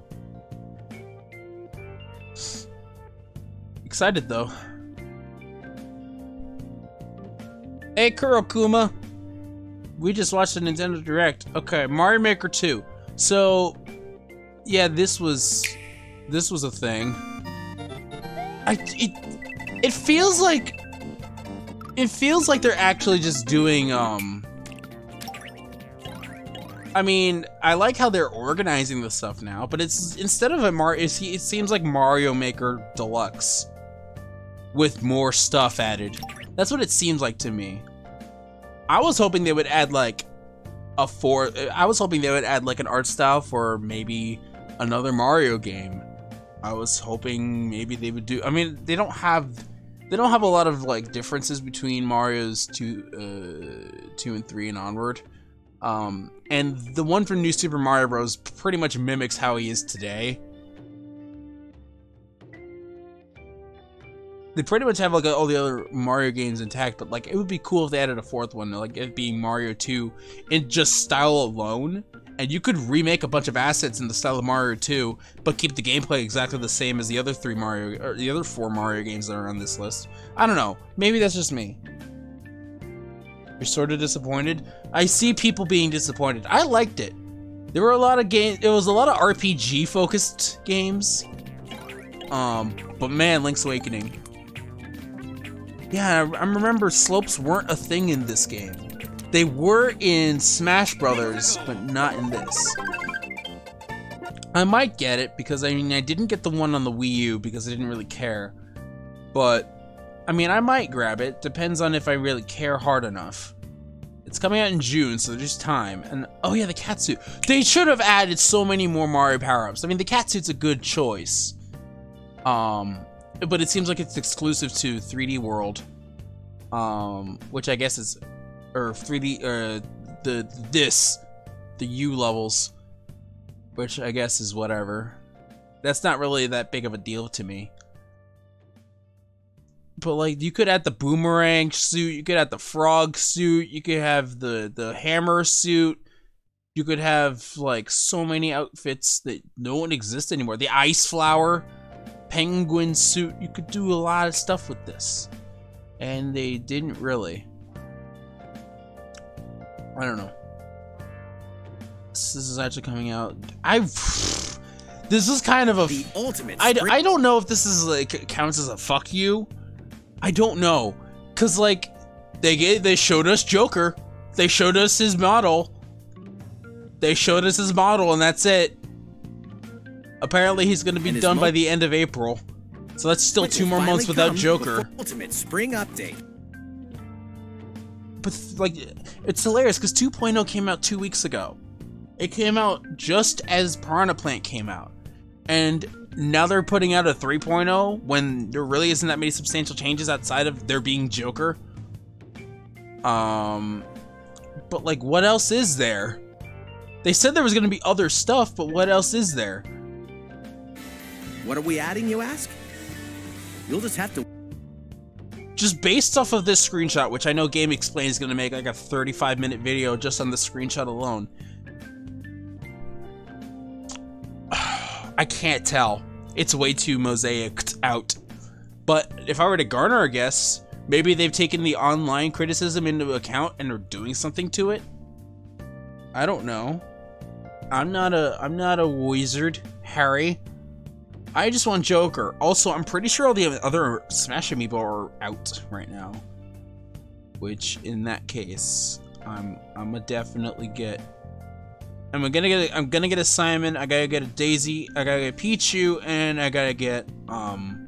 Excited though. Hey, Kurokuma. We just watched the Nintendo Direct. Okay, Mario Maker 2. So, yeah, this was this was a thing. I it it feels like it feels like they're actually just doing um I mean, I like how they're organizing the stuff now, but it's instead of a Mario, it seems like Mario Maker Deluxe with more stuff added. That's what it seems like to me. I was hoping they would add like a four. I was hoping they would add like an art style for maybe another Mario game. I was hoping maybe they would do. I mean, they don't have they don't have a lot of like differences between Mario's two, uh, two and three and onward. Um, and the one from New Super Mario Bros. pretty much mimics how he is today. they pretty much have like all the other Mario games intact, but like it would be cool if they added a fourth one, like it being Mario 2 in just style alone. And you could remake a bunch of assets in the style of Mario 2, but keep the gameplay exactly the same as the other three Mario or the other four Mario games that are on this list. I don't know. Maybe that's just me. You're sort of disappointed. I see people being disappointed. I liked it. There were a lot of games. It was a lot of RPG focused games. Um, but man, Link's Awakening yeah, I remember slopes weren't a thing in this game. They were in Smash Brothers, but not in this. I might get it, because I mean, I didn't get the one on the Wii U because I didn't really care. But, I mean, I might grab it. Depends on if I really care hard enough. It's coming out in June, so there's time. And, oh yeah, the cat suit. They should have added so many more Mario power-ups. I mean, the cat suit's a good choice. Um, but it seems like it's exclusive to 3D World, um, which I guess is, or 3D, uh, the this, the U levels, which I guess is whatever. That's not really that big of a deal to me. But like, you could add the boomerang suit, you could add the frog suit, you could have the the hammer suit. You could have like so many outfits that no one exists anymore. The ice flower penguin suit. You could do a lot of stuff with this. And they didn't really. I don't know. This is actually coming out. I. (sighs) This is kind of a. The ultimate. I, I don't know if this is like counts as a fuck you. I don't know, cause like they gave, they showed us Joker, they showed us his model, they showed us his model, and that's it. Apparently, he's gonna be done by the end of April, so that's still two more months without Joker. Ultimate spring update. But like, it's hilarious because 2.0 came out two weeks ago. It came out just as Piranha Plant came out, and now they're putting out a 3.0 when there really isn't that many substantial changes outside of there being Joker. Um, but like, what else is there? They said there was gonna be other stuff, but what else is there? What are we adding, you ask? You'll just have to. just based off of this screenshot, which I know GameXplain is going to make like a 35 minute video just on the screenshot alone. I can't tell. It's way too mosaiced out. But if I were to garner a guess, maybe they've taken the online criticism into account and are doing something to it. I don't know. I'm not a I'm not a wizard, Harry. I just want Joker. Also, I'm pretty sure all the other Smash Amiibo are out right now. Which, in that case, I'm I'm gonna definitely get. I'm gonna get. A, I'm gonna get a Simon. I gotta get a Daisy. I gotta get a Pichu, and I gotta get um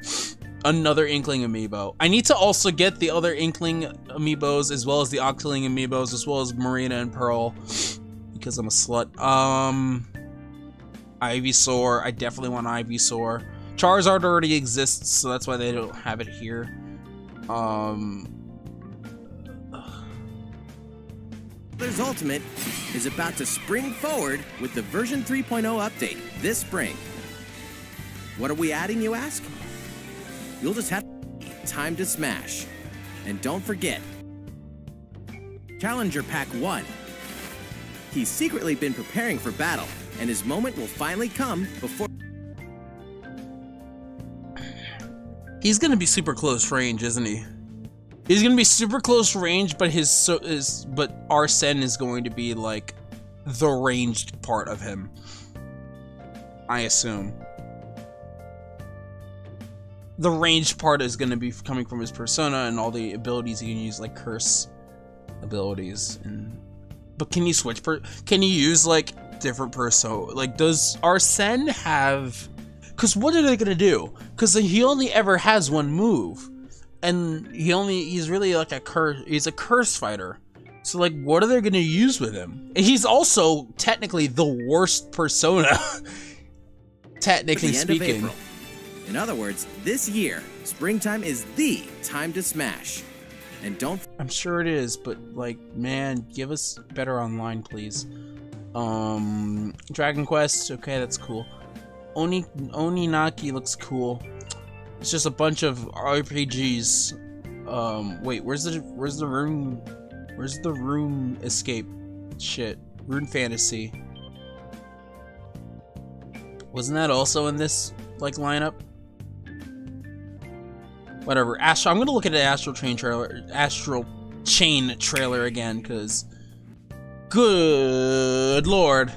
another Inkling Amiibo. I need to also get the other Inkling Amiibos as well as the Octoling Amiibos as well as Marina and Pearl because I'm a slut. Um. Ivysaur. I definitely want Ivysaur. Charizard already exists, so that's why they don't have it here. Um. Brothers Ultimate is about to spring forward with the version 3.0 update this spring. What are we adding, you ask? You'll just have time to smash. And don't forget, Challenger Pack 1. He's secretly been preparing for battle, and his moment will finally come before. He's gonna be super close range, isn't he? He's gonna be super close range, but his so is but Arsene is going to be like the ranged part of him. I assume. The ranged part is gonna be coming from his persona and all the abilities he can use, like curse abilities. And but can you switch per? Can you use like different persona? Like does Arsene have? Because what are they gonna do? Because he only ever has one move and he only he's really like a curse he's a curse fighter. So like what are they gonna use with him? And he's also technically the worst persona (laughs) technically the end of speaking. April. In other words, this year, springtime is the time to smash. And don't i'm sure it is but like man give us better online please. Um dragon quest okay that's cool. Oni oninaki looks cool it's just a bunch of RPGs. Um, wait, where's the where's the room? Where's the room escape? Shit, Rune Fantasy. Wasn't that also in this like lineup? Whatever. Astro. I'm gonna look at the Astral Chain trailer. Astral Chain trailer again, cause. Good lord.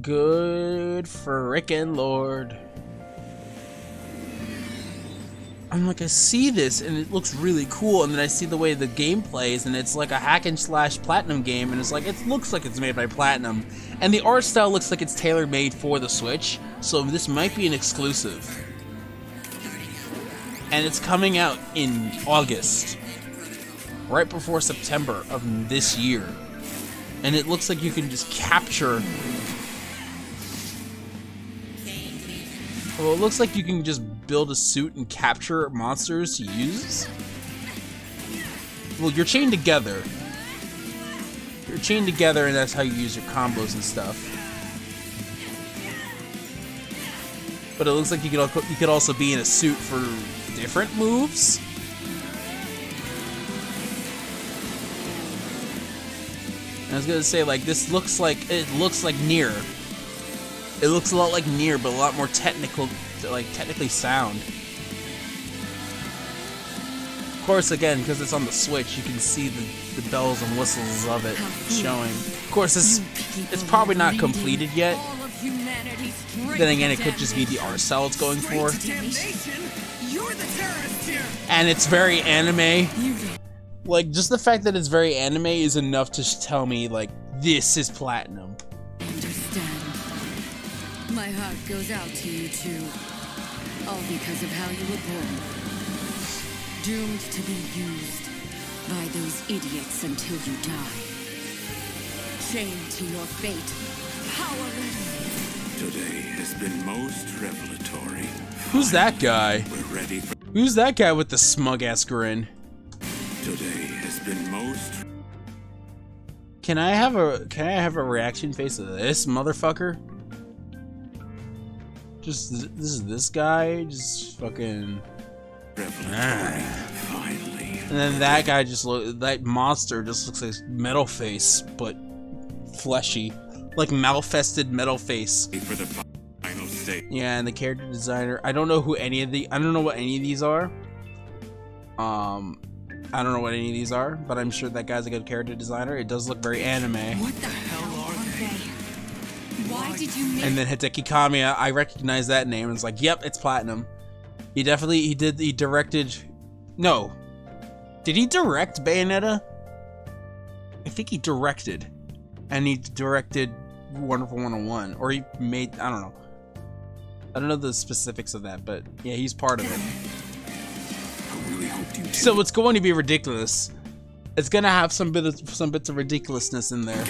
Good frickin' lord. I'm like, I see this and it looks really cool, and then I see the way the game plays, and it's like a hack and slash platinum game, and it's like, it looks like it's made by Platinum. And the art style looks like it's tailor made for the Switch, so this might be an exclusive. And it's coming out in August, right before September of this year. And it looks like you can just capture Well, it looks like you can just build a suit and capture monsters to use. Well, you're chained together. You're chained together, and that's how you use your combos and stuff. But it looks like you could you could also be in a suit for different moves. I was gonna say like this looks like it looks like Nier. It looks a lot like Nier, but a lot more technical, like technically sound. Of course, again, because it's on the Switch, you can see the the bells and whistles of it showing. Of course, this it's probably not completed yet. Then again, it could just be the art style it's going for. And it's very anime. Like, just the fact that it's very anime is enough to tell me, like, this is platinum. Understand. My heart goes out to you too. All because of how you were born. Doomed to be used by those idiots until you die. Chained to your fate. Powerless. Today has been most revelatory. Who's that guy? We're ready for Who's that guy with the smug ass grin? today has been most Can I have a can I have a reaction face of this motherfucker? Just th- this is this guy just fucking. (sighs) Finally. and then that guy just look that monster just looks like metal face but fleshy like malfested metal face. For the final stage. Yeah, and the character designer. I don't know who any of the. I don't know what any of these are. Um, I don't know what any of these are, but I'm sure that guy's a good character designer. It does look very anime. What the hell? Why did you make And then Hideki Kamiya, I recognize that name. It's like, yep, it's platinum. He definitely he did. He directed. No, did he direct Bayonetta? I think he directed, and he directed Wonderful 101, or he made. I don't know. I don't know the specifics of that, but yeah, he's part of it. Really So it's going to be ridiculous. It's gonna have some bit of some bits of ridiculousness in there.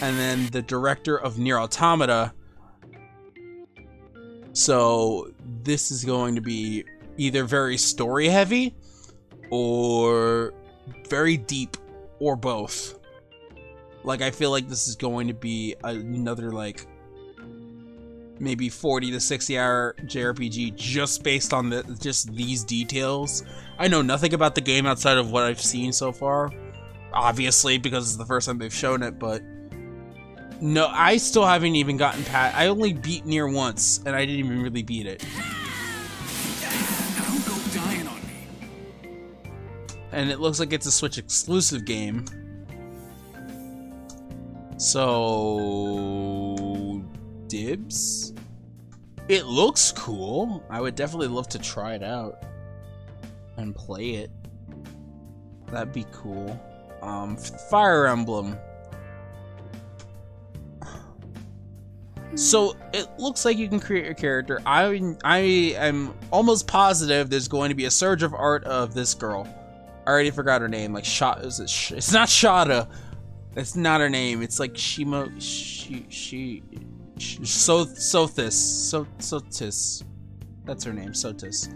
And then the director of Nier Automata. So this is going to be either very story heavy or very deep or both. Like I feel like this is going to be another like maybe 40 to 60 hour JRPG just based on the just these details. I know nothing about the game outside of what I've seen so far. Obviously because it's the first time they've shown it, but no, I still haven't even gotten past I only beat Nier once and I didn't even really beat it. Don't go dying on me. and it looks like it's a Switch exclusive game. So, dibs? It looks cool. I would definitely love to try it out and play it. That'd be cool. Um, Fire Emblem. So it looks like you can create your character. I I am almost positive there's going to be a surge of art of this girl. I already forgot her name. Like Shot is it? Sh- it's not Shada. It's not her name. It's like Shimo. She she. Sh- so Sothis. So Sothis. That's her name. Sothis.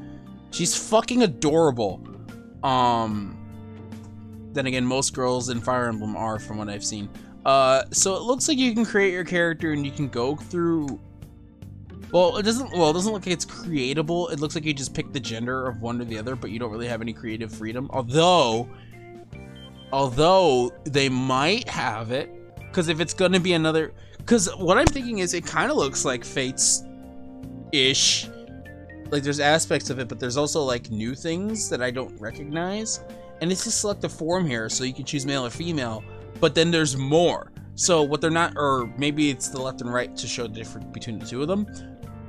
She's fucking adorable. Um. Then again, most girls in Fire Emblem are, from what I've seen. Uh, so it looks like you can create your character and you can go through. Well, it doesn't. Well, it doesn't look like it's creatable. It looks like you just pick the gender of one or the other, but you don't really have any creative freedom. Although, although they might have it, because if it's gonna be another, because what I'm thinking is it kind of looks like Fates, ish. Like there's aspects of it, but there's also like new things that I don't recognize. And it's just select a form here, so you can choose male or female but then there's more. So what they're not, or maybe it's the left and right to show the difference between the two of them.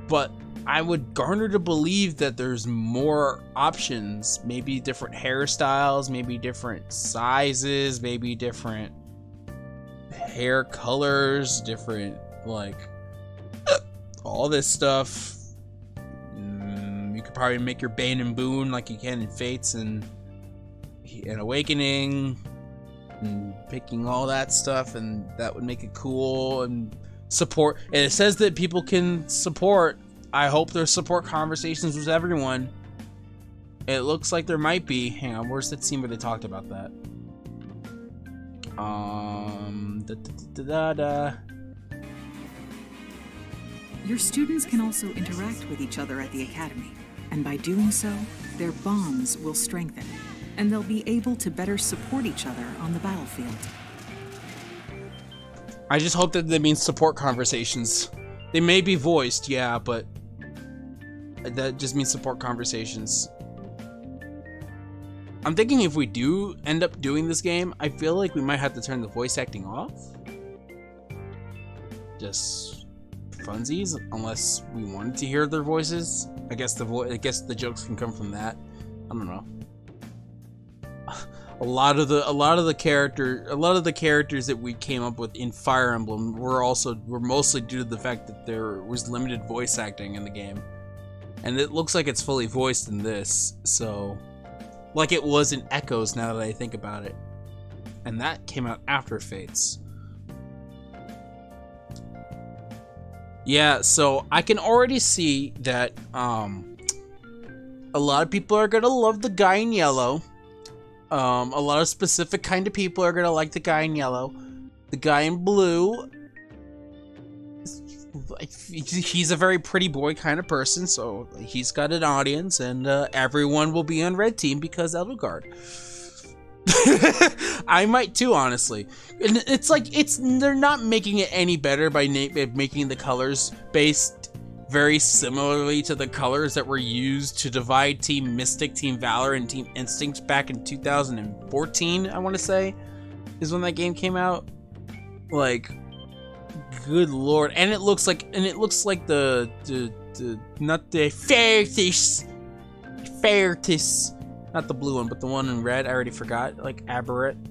But I would garner to believe that there's more options, maybe different hairstyles, maybe different sizes, maybe different hair colors, different like (clears throat) all this stuff. Mm, you could probably make your Bane and Boon like you can in Fates and and Awakening and picking all that stuff and that would make it cool and support and it says that people can support i hope there's support conversations with everyone. It looks like there might be hang on where's that scene where they talked about that? Um da, da, da, da. Your students can also interact with each other at the academy, and by doing so, their bonds will strengthen, and they'll be able to better support each other on the battlefield. i just hope that that means support conversations they may be voiced yeah but that just means support conversations I'm thinking if we do end up doing this game, I feel like we might have to turn the voice acting off. Just funsies, unless we wanted to hear their voices. I guess the vo I guess the jokes can come from that. I don't know. A lot of the a lot of the character a lot of the characters that we came up with in Fire Emblem were also were mostly due to the fact that there was limited voice acting in the game. And it looks like it's fully voiced in this, so like it was in Echoes now that I think about it. And that came out after Fates. Yeah, so I can already see that um, a lot of people are gonna love the guy in yellow. Um, a lot of specific kind of people are gonna like the guy in yellow. The guy in blue, (laughs) he's a very pretty boy kind of person, so he's got an audience, and uh, everyone will be on red team because Edelgard. (laughs) I might too, honestly. And it's like it's they're not making it any better by making the colors based very similarly to the colors that were used to divide Team Mystic, Team Valor, and Team Instinct back in 2014. I want to say is when that game came out. Like, good lord! And it looks like and it looks like the the, the not the Fairtis Fairtis not the blue one, but the one in red. I already forgot. Like Aberrant.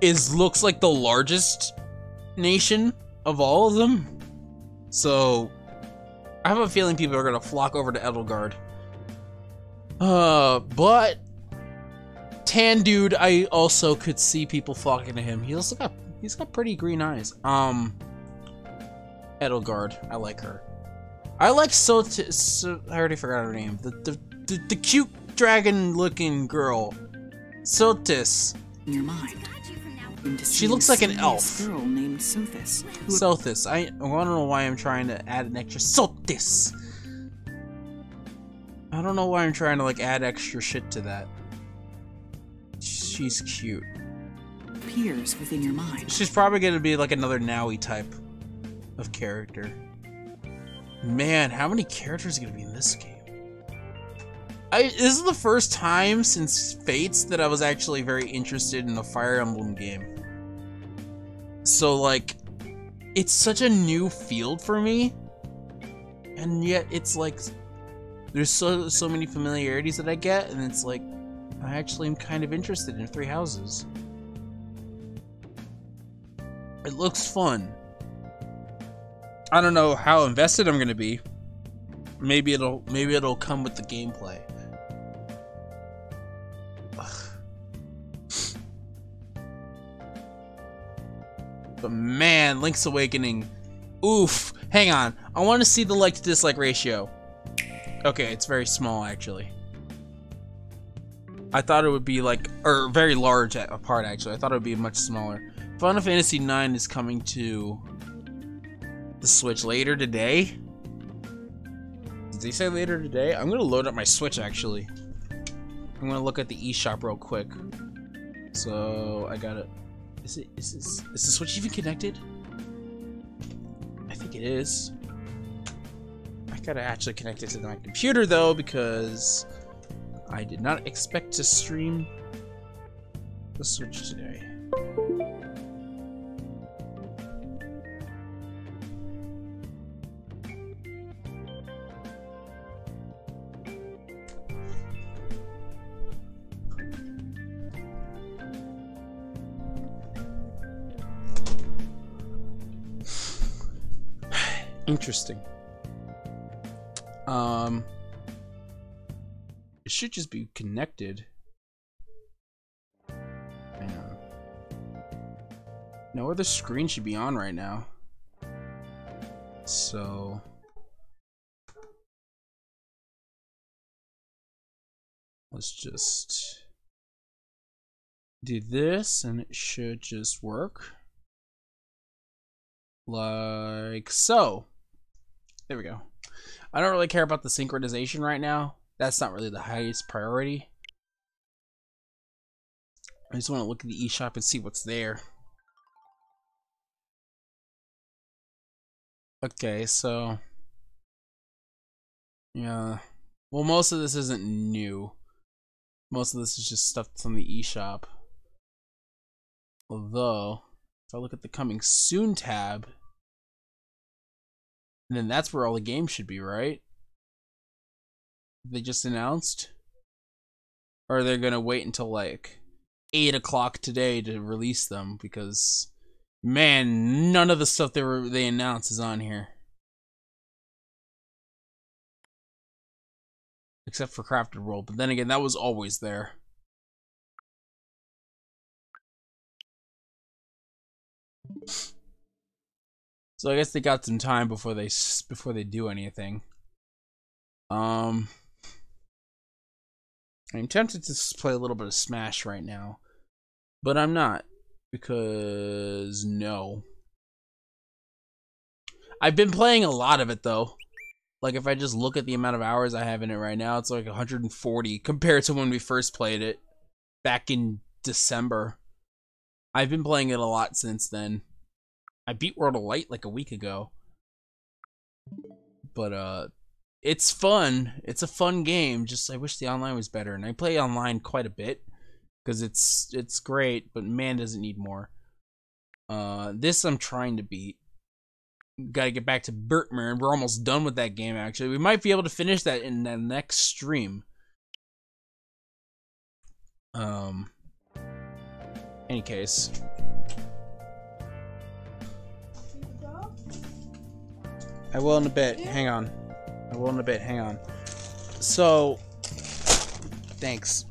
Is looks like the largest nation of all of them. So I have a feeling people are gonna flock over to Edelgard. Uh, but Tan dude, I also could see people flocking to him. He also got he's got pretty green eyes. Um Edelgard, I like her. I like so, so I already forgot her name. The the the, the cute dragon-looking girl, Sothis. In your mind. She looks like an elf. Girl named Sothis. Sothis. I, I don't know why I'm trying to add an extra Sothis. I don't know why I'm trying to like add extra shit to that. She's cute. Appears within your mind. She's probably gonna be like another Navi type of character. Man, how many characters are gonna be in this game? I, this is the first time since Fates that I was actually very interested in a Fire Emblem game. So, like, it's such a new field for me, and yet it's like there's so so many familiarities that I get, and it's like I actually am kind of interested in Three Houses. It looks fun. I don't know how invested I'm gonna be. Maybe it'll maybe it'll come with the gameplay. But man, Link's Awakening. Oof. Hang on. I want to see the like to dislike ratio. Okay, it's very small actually. I thought it would be like, or very large apart actually. I thought it would be much smaller. Final Fantasy IX is coming to the Switch later today. Did they say later today? I'm gonna load up my Switch actually. I'm gonna look at the eShop real quick. So I got it. Is it is this is the switch even connected? I think it is. I gotta actually connect it to my computer though because I did not expect to stream the Switch today. Interesting. Um, it should just be connected. No other screen should be on right now. So... Let's just do this and it should just work. Like so. There we go. I don't really care about the synchronization right now. That's not really the highest priority. I just want to look at the eShop and see what's there. Okay, so... Yeah. Well, most of this isn't new. Most of this is just stuff that's on the eShop. Although, if I look at the coming soon tab, then that's where all the games should be, right? They just announced? Or are they gonna wait until like 8 o'clock today to release them? Because, man, none of the stuff they were they announced is on here. except for Crafted World. But then again, that was always there. So I guess they got some time before they before they do anything. Um, I'm tempted to play a little bit of Smash right now, but I'm not because no. I've been playing a lot of it though. Like if I just look at the amount of hours I have in it right now, it's like 140 compared to when we first played it back in December. I've been playing it a lot since then. I beat World of Light like a week ago. But uh it's fun. It's a fun game. Just I wish the online was better. And I play online quite a bit because it's it's great, but man doesn't need more. Uh this I'm trying to beat got to get back to Bertmer, and we're almost done with that game. Actually, we might be able to finish that in the next stream. Um. Any case. I will in a bit. Hang on. I will in a bit. Hang on. So, thanks.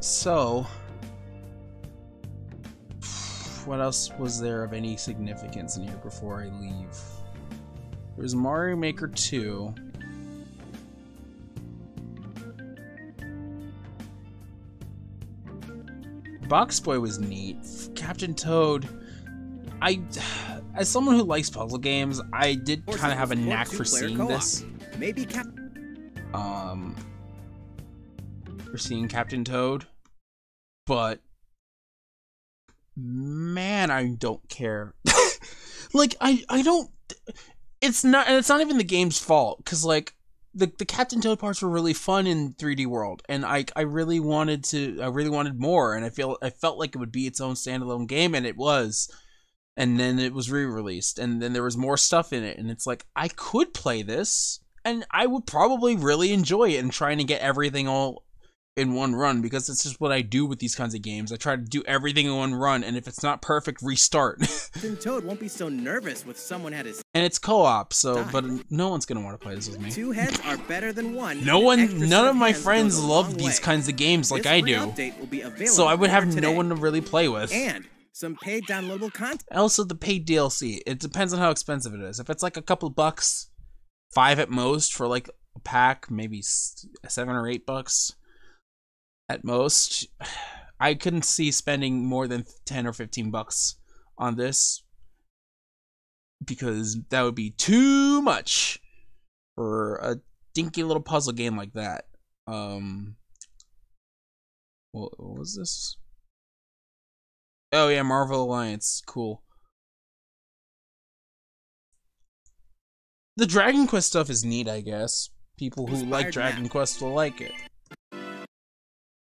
So, what else was there of any significance in here before I leave? There's Mario Maker 2. Box Boy was neat. Captain Toad, I, as someone who likes puzzle games, I did kind of have a knack for seeing this. Maybe Cap. Um, for seeing Captain Toad, but man, I don't care. (laughs) like I I don't it's not and it's not even the game's fault cuz like the the Captain Toad parts were really fun in 3D World and I I really wanted to I really wanted more and I feel I felt like it would be its own standalone game and it was. And then it was re-released and then there was more stuff in it and it's like I could play this and I would probably really enjoy it and trying to get everything all in one run because it's just what I do with these kinds of games. I try to do everything in one run, and if it's not perfect, restart. (laughs) then Toad won't be so nervous with someone at his. And it's co-op, so but no one's gonna want to play this with me. Two heads are better than one. No one, none of my friends love these kinds of games like I do. So I would have no one to really play with. And some paid downloadable content. Also, the paid DLC. It depends on how expensive it is. If it's like a couple bucks, five at most for like a pack, maybe seven or eight bucks at most. I couldn't see spending more than 10 or 15 bucks on this because that would be too much for a dinky little puzzle game like that. Um what, what was this? Oh yeah, Marvel Alliance. Cool. The Dragon Quest stuff is neat, I guess. People who like Dragon Quest will like it.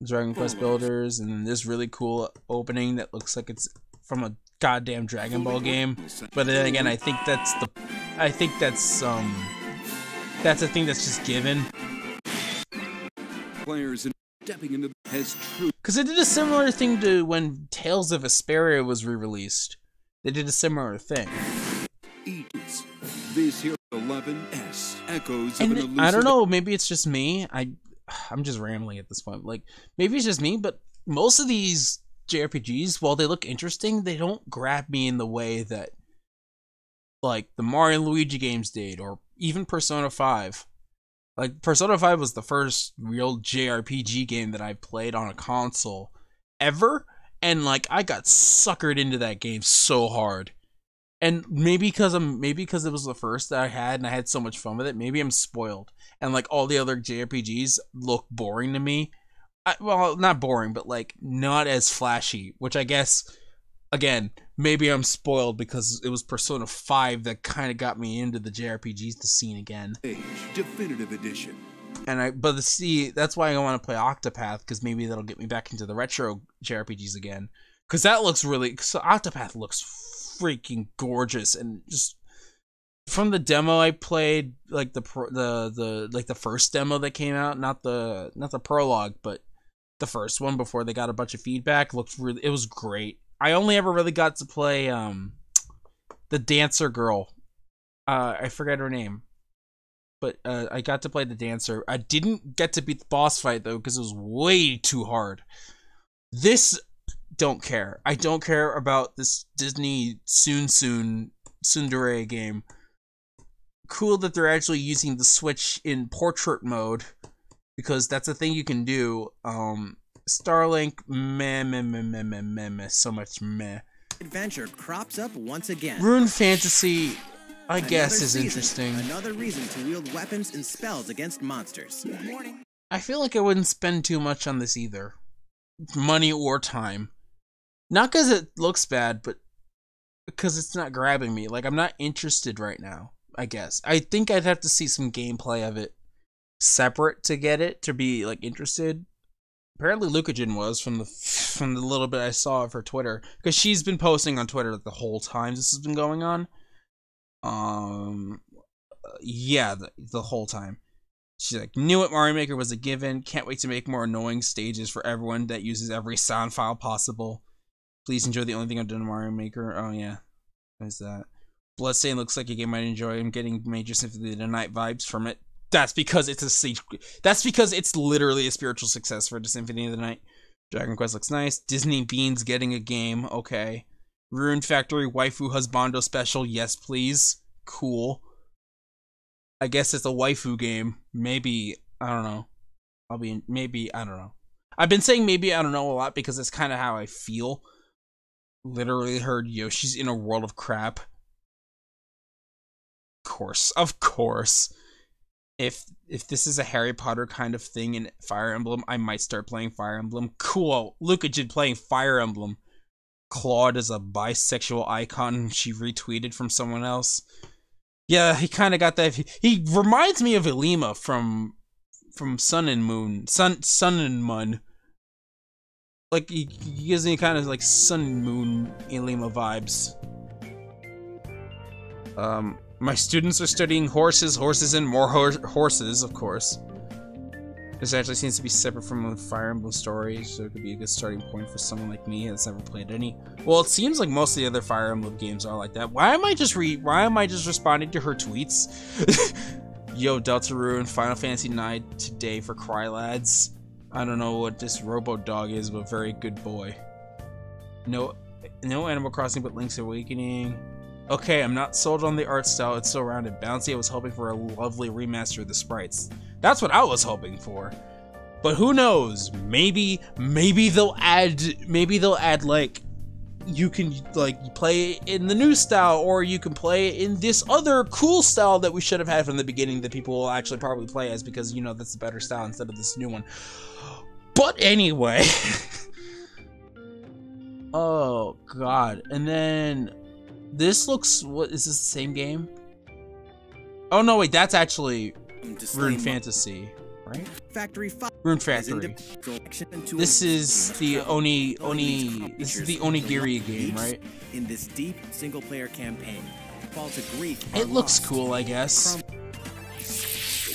Dragon Quest Builders, and then this really cool opening that looks like it's from a goddamn Dragon Ball game. But then again, I think that's the, I think that's um, that's a thing that's just given. Players stepping into has true. Because they did a similar thing to when Tales of Vesperia was re-released. They did a similar thing. Eats. This here 11S echoes and of an I don't know. Maybe it's just me. I I'm just rambling at this point. Like maybe it's just me, but most of these JRPGs, while they look interesting, they don't grab me in the way that like the Mario and Luigi games did, or even Persona 5. Like Persona 5 was the first real JRPG game that I played on a console ever, and like I got suckered into that game so hard. And maybe because I'm maybe because it was the first that I had and I had so much fun with it, maybe I'm spoiled and like all the other JRPGs look boring to me. I, well, not boring, but like not as flashy, which I guess again, maybe I'm spoiled because it was Persona 5 that kind of got me into the JRPGs the scene again. Age Definitive Edition. and I but the see that's why I want to play Octopath because maybe that'll get me back into the retro JRPGs again. Because that looks really. Cause Octopath looks freaking gorgeous and just from the demo I played, like the pro, the the like the first demo that came out, not the not the prologue, but the first one before they got a bunch of feedback looked really. It was great. I only ever really got to play um the dancer girl. Uh, I forget her name, but uh, I got to play the dancer. I didn't get to beat the boss fight though because it was way too hard. This don't care. I don't care about this Disney Tsum Tsum tsundere game. Cool that they're actually using the Switch in portrait mode because that's a thing you can do. Um, Starlink, meh, meh, meh, meh, meh, meh, meh, so much meh. Adventure crops up once again. Rune Fantasy, I Another guess, is season, interesting. Another reason to wield weapons and spells against monsters. I feel like I wouldn't spend too much on this either. Money or time. Not because it looks bad, but because it's not grabbing me. Like, I'm not interested right now, I guess. I think I'd have to see some gameplay of it separate to get it, to be, like, interested. Apparently, Lucajin was from the from the little bit I saw of her Twitter, because she's been posting on Twitter the whole time this has been going on. Um, yeah, the, the whole time. She's like, knew it Mario Maker was a given. Can't wait to make more annoying stages for everyone that uses every sound file possible. Please enjoy the only thing I've done in Mario Maker. Oh yeah, there's that. Bloodstain looks like a game I'd enjoy. I'm getting major Symphony of the Night vibes from it. That's because it's a siege. That's because it's literally a spiritual success for the Symphony of the Night. Dragon Quest looks nice. Disney Beans getting a game. Okay. Rune Factory Waifu Husbando Special. Yes, please. Cool. I guess it's a waifu game. Maybe I don't know. I'll be maybe I don't know. I've been saying maybe I don't know a lot because it's kind of how I feel. Literally heard Yoshi's in a world of crap. Of course, of course. If if this is a Harry Potter kind of thing in Fire Emblem, I might start playing Fire Emblem. Cool. Did playing Fire Emblem. Claude is a bisexual icon she retweeted from someone else. Yeah, he kind of got that. He reminds me of Elima from from Sun and Moon, Sun Sun and Moon. Like he, he gives me kind of like Sun and Moon Elima vibes. Um, my students are studying horses, horses, and more hor- horses, of course. This actually seems to be separate from the Fire Emblem story, so it could be a good starting point for someone like me that's never played any. Well, it seems like most of the other Fire Emblem games are like that. Why am I just re? Why am I just responding to her tweets? (laughs) Yo, Deltarune, Final Fantasy IX today for Cry Lads. I don't know what this Robo Dog is, but very good boy. No, no Animal Crossing, but Link's Awakening. Okay, I'm not sold on the art style. It's so rounded, bouncy. I was hoping for a lovely remaster of the sprites. That's what I was hoping for. But who knows? Maybe, maybe they'll add, maybe they'll add like, you can like play in the new style, or you can play in this other cool style that we should have had from the beginning that people will actually probably play as because you know that's the better style instead of this new one. But anyway. (laughs) oh god. And then this looks what is this the same game? Oh no, wait, that's actually Rune Fantasy, right? Factory Five Rune Factory. individual action into This is the Oni Oni this is the Onigiri game, right? In this deep single-player campaign, fall to grief. It looks cool, I guess.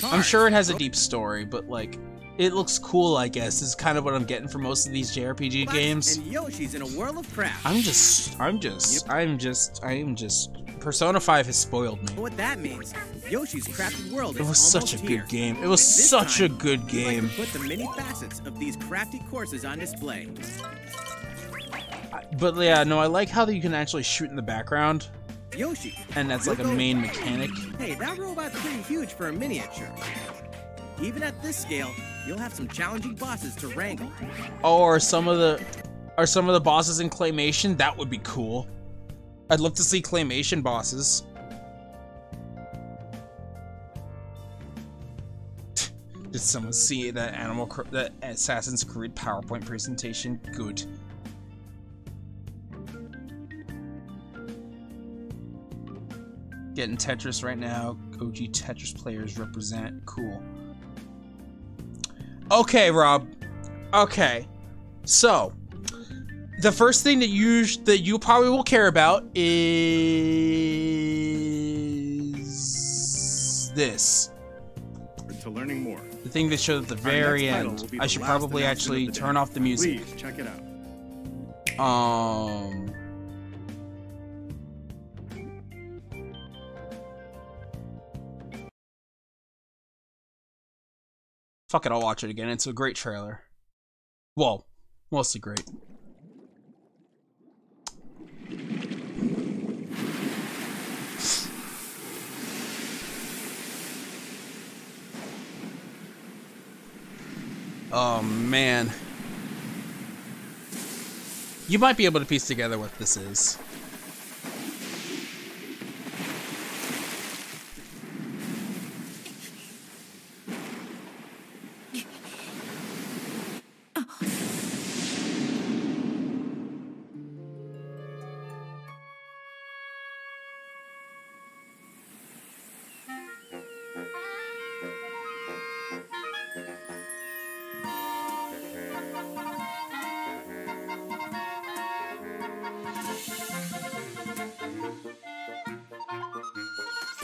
I'm sure it has a deep story, but like it looks cool, I guess. Is kind of what I'm getting from most of these JRPG games. And Yoshi's in a whirl of crap. I'm just I'm just I'm just I'm just Persona 5 has spoiled me. What that means, Yoshi's Crafted World It was such a almost good game. It was This such a good like game. to put the many facets of these crafty courses on display. But yeah, no, I like how you can actually shoot in the background, Yoshi. and that's like a main mechanic. Hey, that robot's pretty huge for a miniature. Even at this scale, you'll have some challenging bosses to wrangle. Oh, are some of the are some of the bosses in claymation? That would be cool. I'd love to see claymation bosses. (laughs) Did someone see that Animal that Assassin's Creed PowerPoint presentation? Good. Getting Tetris right now. OG Tetris players represent. Cool. Okay, Rob. Okay. So, the first thing that you that you probably will care about is this. To learning more. The thing that showed at the very end. I should probably actually turn off the music. Please check it out. Um. Fuck it, I'll watch it again. It's a great trailer. Well, mostly great. Oh man. You might be able to piece together what this is.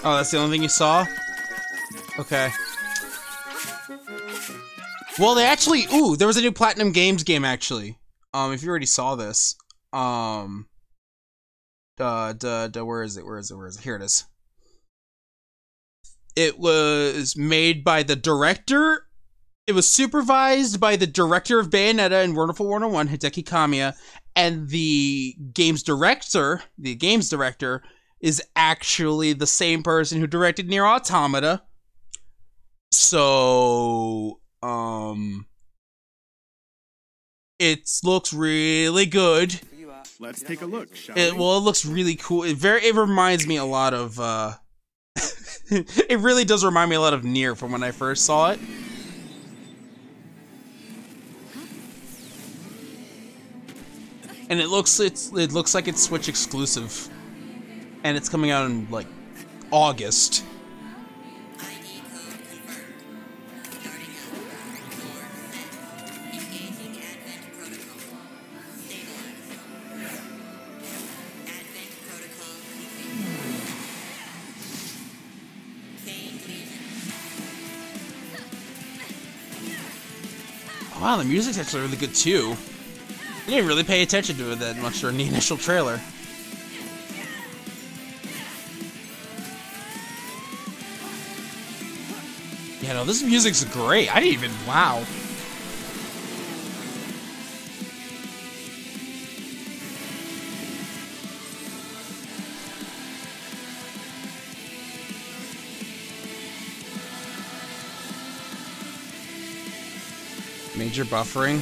Oh, that's the only thing you saw? Okay. Well, they actually, ooh, there was a new Platinum Games game, actually. Um, if you already saw this. Um, uh, duh, duh, where is it, where is it, where is it? Here it is. It was made by the director. It was supervised by the director of Bayonetta and Wonderful 101, Hideki Kamiya, and the game's director, the game's director, is actually the same person who directed Nier Automata. So, um, it looks really good. Let's take a look, shall It, well, it looks really cool. It very it reminds me a lot of uh (laughs) it really does remind me a lot of Nier from when I first saw it. And it looks it's it looks like it's Switch exclusive. And it's coming out in like August. Wow, the music's actually really good too. I didn't really pay attention to it that much during the (laughs) initial trailer. Yeah, no, this music's great. I didn't even. Wow. Major buffering.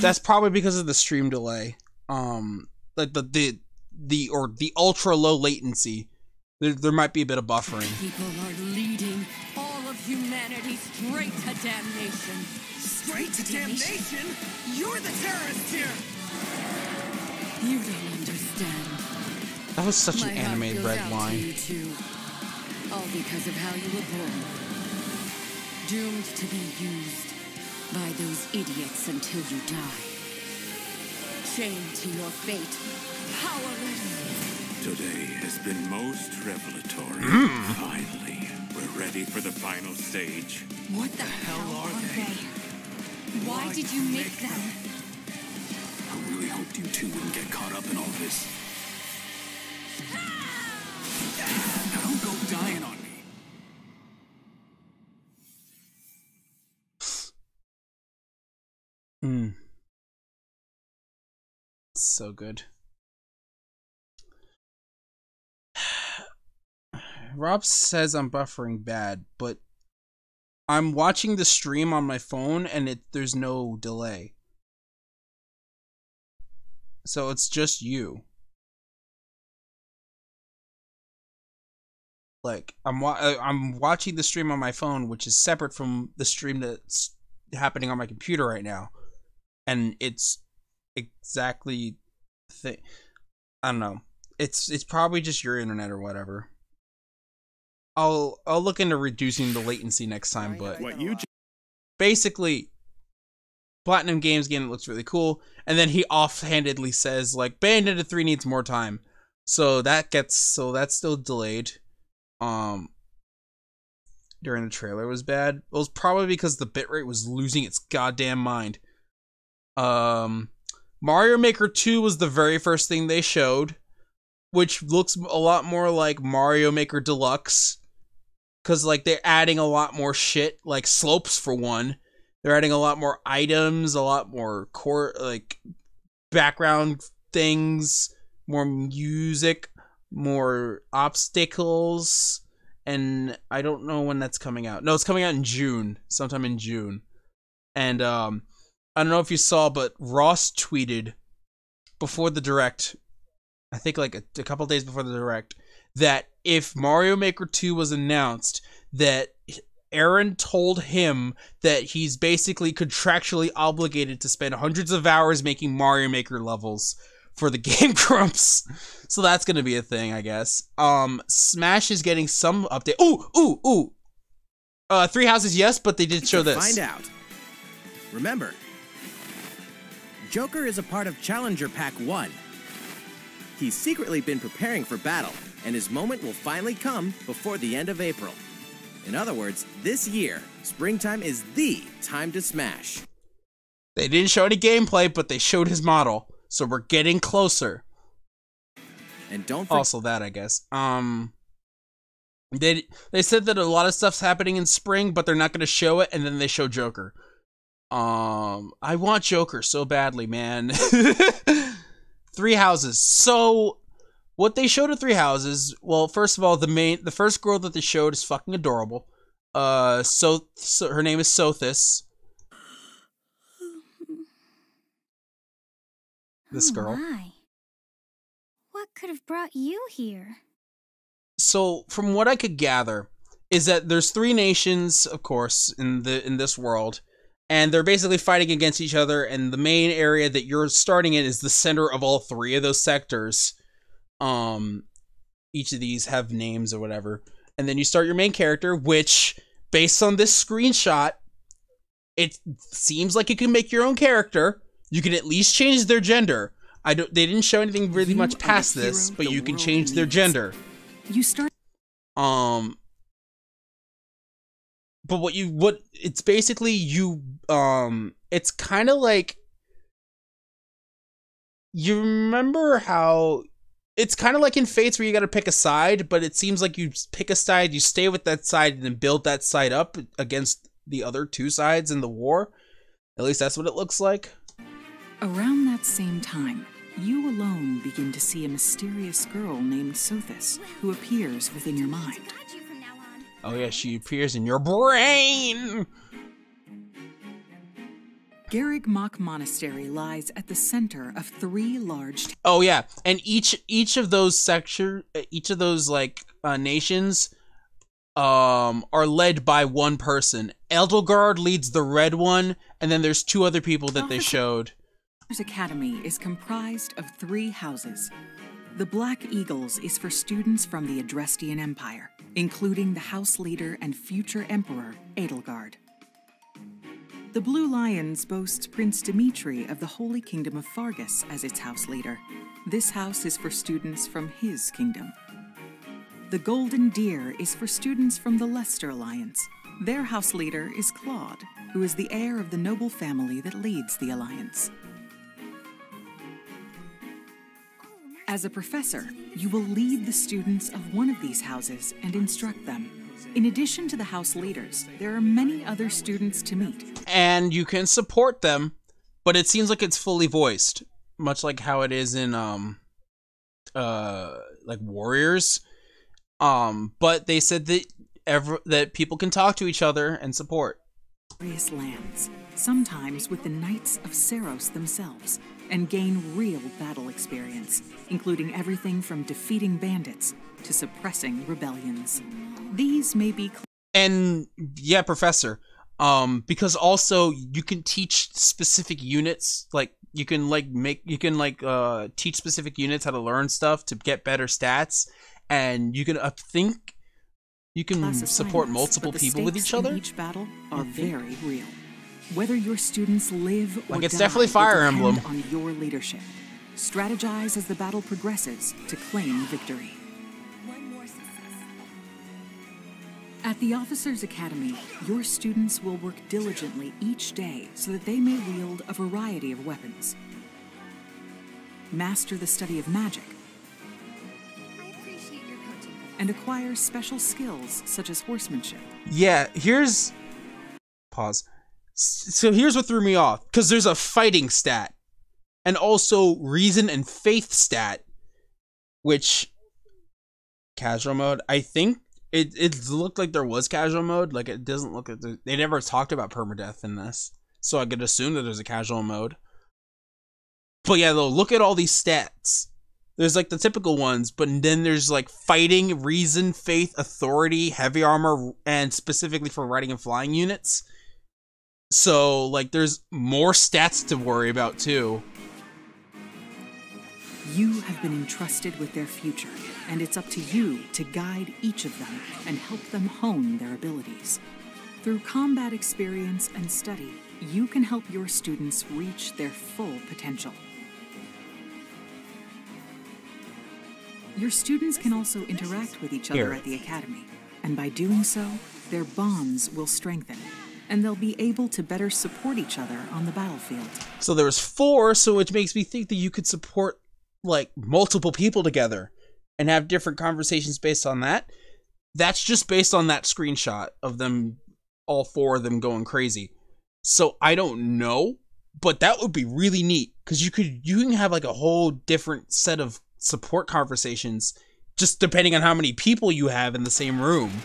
That's probably because of the stream delay. Um, like the the the or the ultra low latency. There, there might be a bit of buffering. People are leading all of humanity straight to damnation. Straight to damnation? You're the terrorist here! You don't understand. That was such My an goes red to line. you too. All because of how you were born. Doomed to be used by those idiots until you die. Chained to your fate. Powerless. Today has been most revelatory. Mm. Finally, we're ready for the final stage. What the hell are they? Why did you make them? I really hoped you two wouldn't get caught up in all this. Now don't go dying on me. Mm. So good. Rob says I'm buffering bad, but I'm watching the stream on my phone and it there's no delay. So it's just you. Like I'm wa- uh, I'm watching the stream on my phone, which is separate from the stream that's happening on my computer right now, and it's exactly thing. I don't know. It's it's probably just your internet or whatever. I'll I'll look into reducing the latency next time, but What you basically Platinum Games game looks really cool, and then he offhandedly says like Bayonetta 3 needs more time. So that gets so that's still delayed. Um during the trailer was bad. It was probably because the bitrate was losing its goddamn mind. Um Mario Maker 2 was the very first thing they showed, which looks a lot more like Mario Maker Deluxe cuz like they're adding a lot more shit, like slopes for one. They're adding a lot more items, a lot more core like background things, more music, more obstacles, and I don't know when that's coming out. No, it's coming out in June, sometime in June. And um I don't know if you saw, but Ross tweeted before the direct, I think like a, a couple days before the direct, that if Mario Maker 2 was announced, that Arin told him that he's basically contractually obligated to spend hundreds of hours making Mario Maker levels for the (laughs) Game Grumps. So that's gonna be a thing, I guess. Um, Smash is getting some update. Ooh, ooh, ooh. Uh, Three Houses, yes, but they did show this. Find out. Remember, Joker is a part of Challenger Pack 1. He's secretly been preparing for battle, and his moment will finally come before the end of April. In other words, this year, springtime is the time to smash. They didn't show any gameplay, but they showed his model, so we're getting closer. And don't forget also that, I guess. Um, they they said that a lot of stuff's happening in spring, but they're not going to show it, and then they show Joker. Um, I want Joker so badly, man. (laughs) Three Houses. So, what they showed at Three Houses. Well, first of all, the main, the first girl that they showed is fucking adorable. Uh, so, so her name is Sothis. This Oh girl. my. What could have brought you here? so from what I could gather, is that there's three nations, of course, in the in this world, and they're basically fighting against each other. And the main area that you're starting in is the center of all three of those sectors. Um, each of these have names or whatever, and then you start your main character, which, based on this screenshot, it seems like you can make your own character. You can at least change their gender. I don't. They didn't show anything really You much past this, but you can change their gender. You start Um but what you what it's basically you um it's kind of like you remember how it's kind of like in Fates where you got to pick a side, but it seems like you pick a side, you stay with that side and then build that side up against the other two sides in the war. At least that's what it looks like. Around that same time, you alone begin to see a mysterious girl named Sothis who appears within your mind. Oh yeah, she appears in your brain. Garreg Mach Monastery lies at the center of three large Oh yeah, and each each of those sector, each of those like uh, nations, um, are led by one person. Edelgard leads the red one, and then there's two other people that they showed. Academy is comprised of three houses. The Black Eagles is for students from the Adrestian Empire, including the house leader and future emperor, Edelgard. The Blue Lions boasts Prince Dimitri of the Holy Kingdom of Faerghus as its house leader. This house is for students from his kingdom. The Golden Deer is for students from the Leicester Alliance. Their house leader is Claude, who is the heir of the noble family that leads the alliance. As a professor, you will lead the students of one of these houses and instruct them. In addition to the house leaders, there are many other students to meet. and you can support them, but it seems like it's fully voiced, much like how it is in um uh like Warriors. Um, but they said that ever that people can talk to each other and support. Various lands, sometimes with the Knights of Seiros themselves, and gain real battle experience, including everything from defeating bandits to suppressing rebellions. These may be And yeah, professor. Um, because also you can teach specific units, like you can like make you can like uh teach specific units how to learn stuff to get better stats, and you can I think You can support multiple people with each other. Each battle are very real. Whether your students live or Like, it's die definitely Fire Emblem. on your leadership. Strategize as the battle progresses to claim victory. At the Officers Academy, your students will work diligently each day so that they may wield a variety of weapons. Master the study of magic. And acquire special skills such as horsemanship. Yeah, here's pause. So here's what threw me off because there's a fighting stat and also reason and faith stat, which casual mode. I think it it looked like there was casual mode. Like it doesn't look like they never talked about permadeath in this, so I could assume that there's a casual mode. But yeah, though, look at all these stats. There's like the typical ones, but then there's like fighting, reason, faith, authority, heavy armor, and specifically for riding and flying units. So like there's more stats to worry about too. You have been entrusted with their future, and it's up to you to guide each of them and help them hone their abilities. Through combat experience and study, you can help your students reach their full potential. Your students can also interact with each other Here. at the academy, and by doing so, their bonds will strengthen, and they'll be able to better support each other on the battlefield. So there was four, so which makes me think that you could support like multiple people together and have different conversations based on that. That's just based on that screenshot of them all four of them going crazy. So I don't know, but that would be really neat cuz you could you can have like a whole different set of support conversations just depending on how many people you have in the same room.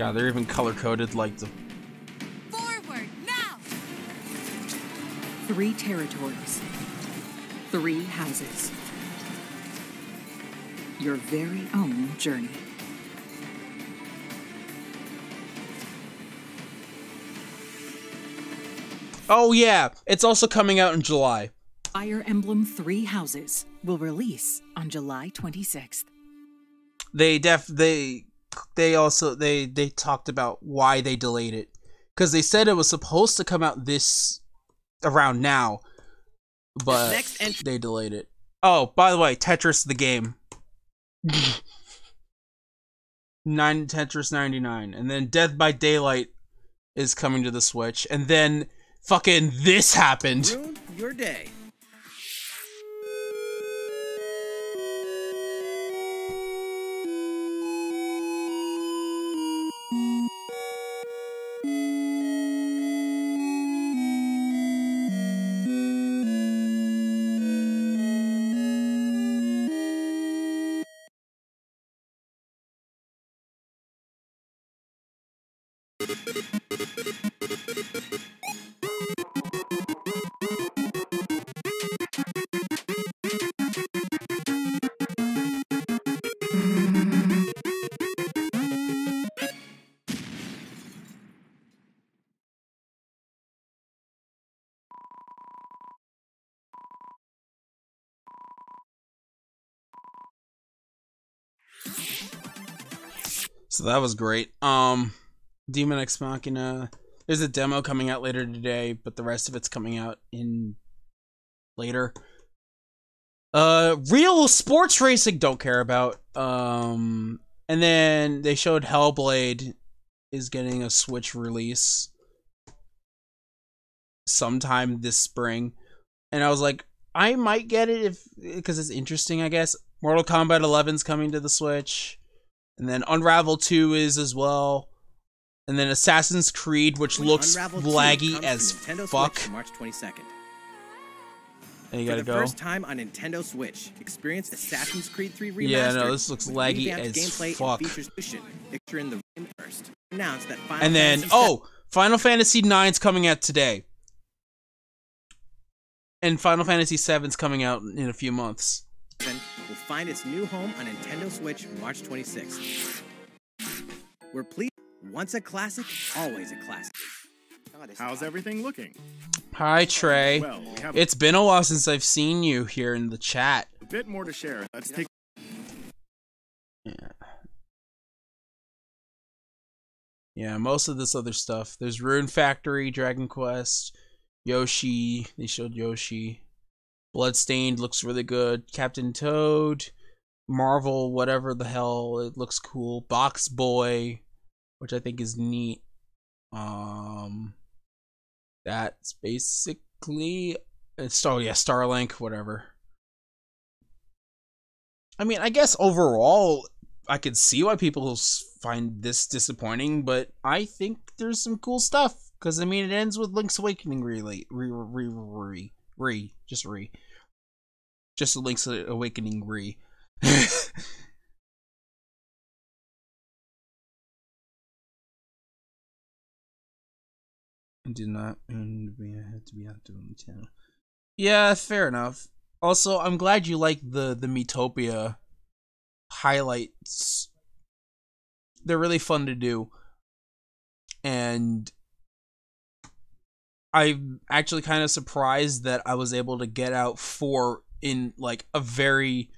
God, they're even color coded like the Forward, now! Three territories, three houses. Your very own journey. Oh yeah, it's also coming out in July. Fire Emblem Three Houses will release on July 26th. they def they they also they they talked about why they delayed it. Because they said it was supposed to come out this around now but Next entry- they delayed it. Oh by the way tetris the game. (laughs) Nine tetris 99 and then Dead by Daylight is coming to the switch. And then fucking this happened. Ruined your day. So that was great. Um, Daemon X Machina. There's a demo coming out later today, but the rest of it's coming out in later. Uh, real sports racing don't care about. Um, and then they showed Hellblade is getting a Switch release sometime this spring, and I was like, I might get it if because it's interesting, I guess. Mortal Kombat 11's coming to the Switch. And then Unravel 2 is as well. And then Assassin's Creed, which looks Unravel laggy as fuck. Switch March 22nd. And you For gotta the go. first time on Nintendo Switch, experience Assassin's Creed 3 Remastered. Yeah, no, this looks laggy as gameplay fuck. And features picture in the first. Announced that Final And then, Fantasy oh, Final Fantasy 9's coming out today. And Final Fantasy 7's coming out in a few months. Will find its new home on Nintendo Switch March 26th. We're pleased. Once a classic, always a classic. How's everything looking? Hi, Trey. Well, we It's been a while since I've seen you here in the chat. A bit more to share. Let's take. Yeah. Yeah, most of this other stuff. There's Rune Factory, Dragon Quest, Yoshi. They showed Yoshi. Bloodstained looks really good. Captain Toad, Marvel, whatever the hell, it looks cool. Box Boy, which I think is neat. Um, that's basically it's oh yeah, Starlink, whatever. I mean, I guess overall, I could see why people find this disappointing, but I think there's some cool stuff. Because, I mean, it ends with Link's Awakening re, re, re, re, re, just re. Just a Link's Awakening re. (laughs) Did not and we had to be active on the channel. Yeah, fair enough. Also, I'm glad you like the the Miitopia highlights. They're really fun to do. And I'm actually kind of surprised that I was able to get out four in like a very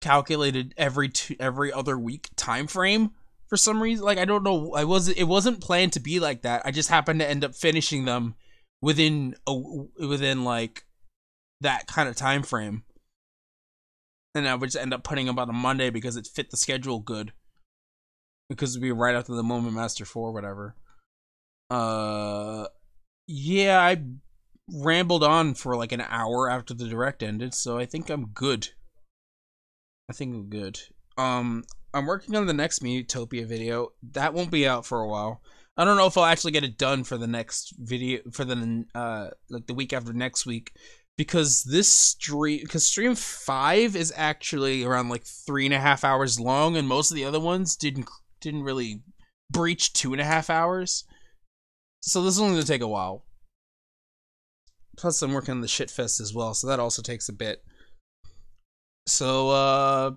calculated every two, every other week time frame for some reason. Like I don't know I wasn't it wasn't planned to be like that. I just happened to end up finishing them within a within like that kind of time frame and I would just end up putting them on a Monday because it fit the schedule good. Because it'd be right after the Moment Master 4 whatever. Uh yeah I rambled on for like an hour after the direct ended so I think I'm good I think I'm good um I'm working on the next Miitopia video. That won't be out for a while. I don't know if I'll actually get it done for the next video for the uh like the week after next week because this stream because stream five is actually around like three and a half hours long and most of the other ones didn't didn't really breach two and a half hours. So this is only gonna take a while. Plus I'm working on the shit fest as well, so that also takes a bit. So uh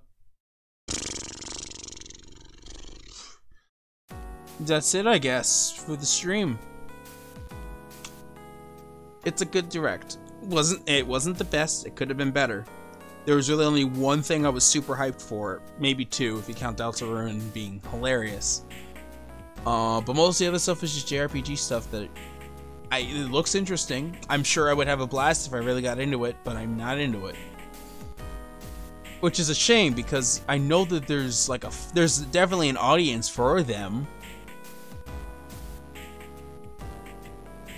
that's it, I guess, for the stream. It's a good direct. wasn't It wasn't the best. It could have been better. There was really only one thing I was super hyped for, maybe two if you count Deltarune being hilarious. Uh, but most of the other stuff is just JRPG stuff that I, it looks interesting. I'm sure I would have a blast if I really got into it, but I'm not into it. Which is a shame because I know that there's like a there's definitely an audience for them.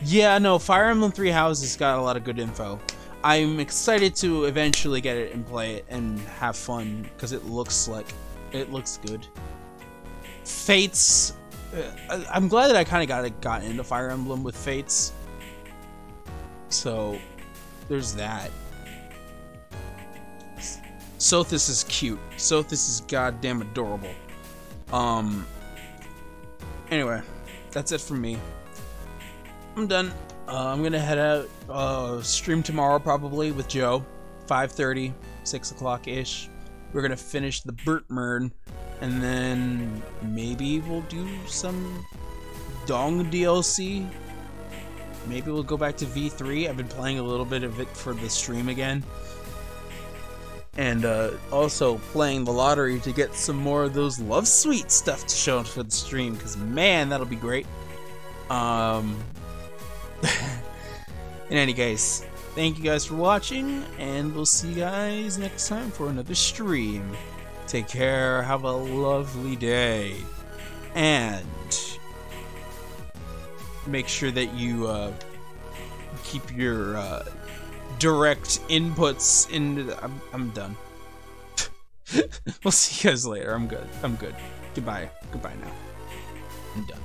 Yeah, no, Fire Emblem Three Houses got a lot of good info. I'm excited to eventually get it and play it and have fun because it looks like it looks good. Fates, uh, I'm glad that I kind of got got into Fire Emblem with Fates. So there's that. Sothis is cute. Sothis is goddamn adorable. Um. Anyway, that's it for me. I'm done. Uh, I'm gonna head out. Uh, stream tomorrow probably with Joe, 5:30, 6 o'clock ish. We're gonna finish the Burtmern, and then maybe we'll do some Dong DLC. Maybe we'll go back to V3. I've been playing a little bit of it for the stream again and uh, also playing the lottery to get some more of those Love Suite stuff to show for the stream because man that'll be great um (laughs) in any case thank you guys for watching and we'll see you guys next time for another stream take care have a lovely day and make sure that you uh, keep your uh, direct inputs the, I'm, I'm done. (laughs) we'll see you guys later. I'm good. I'm good. Goodbye. Goodbye now. I'm done.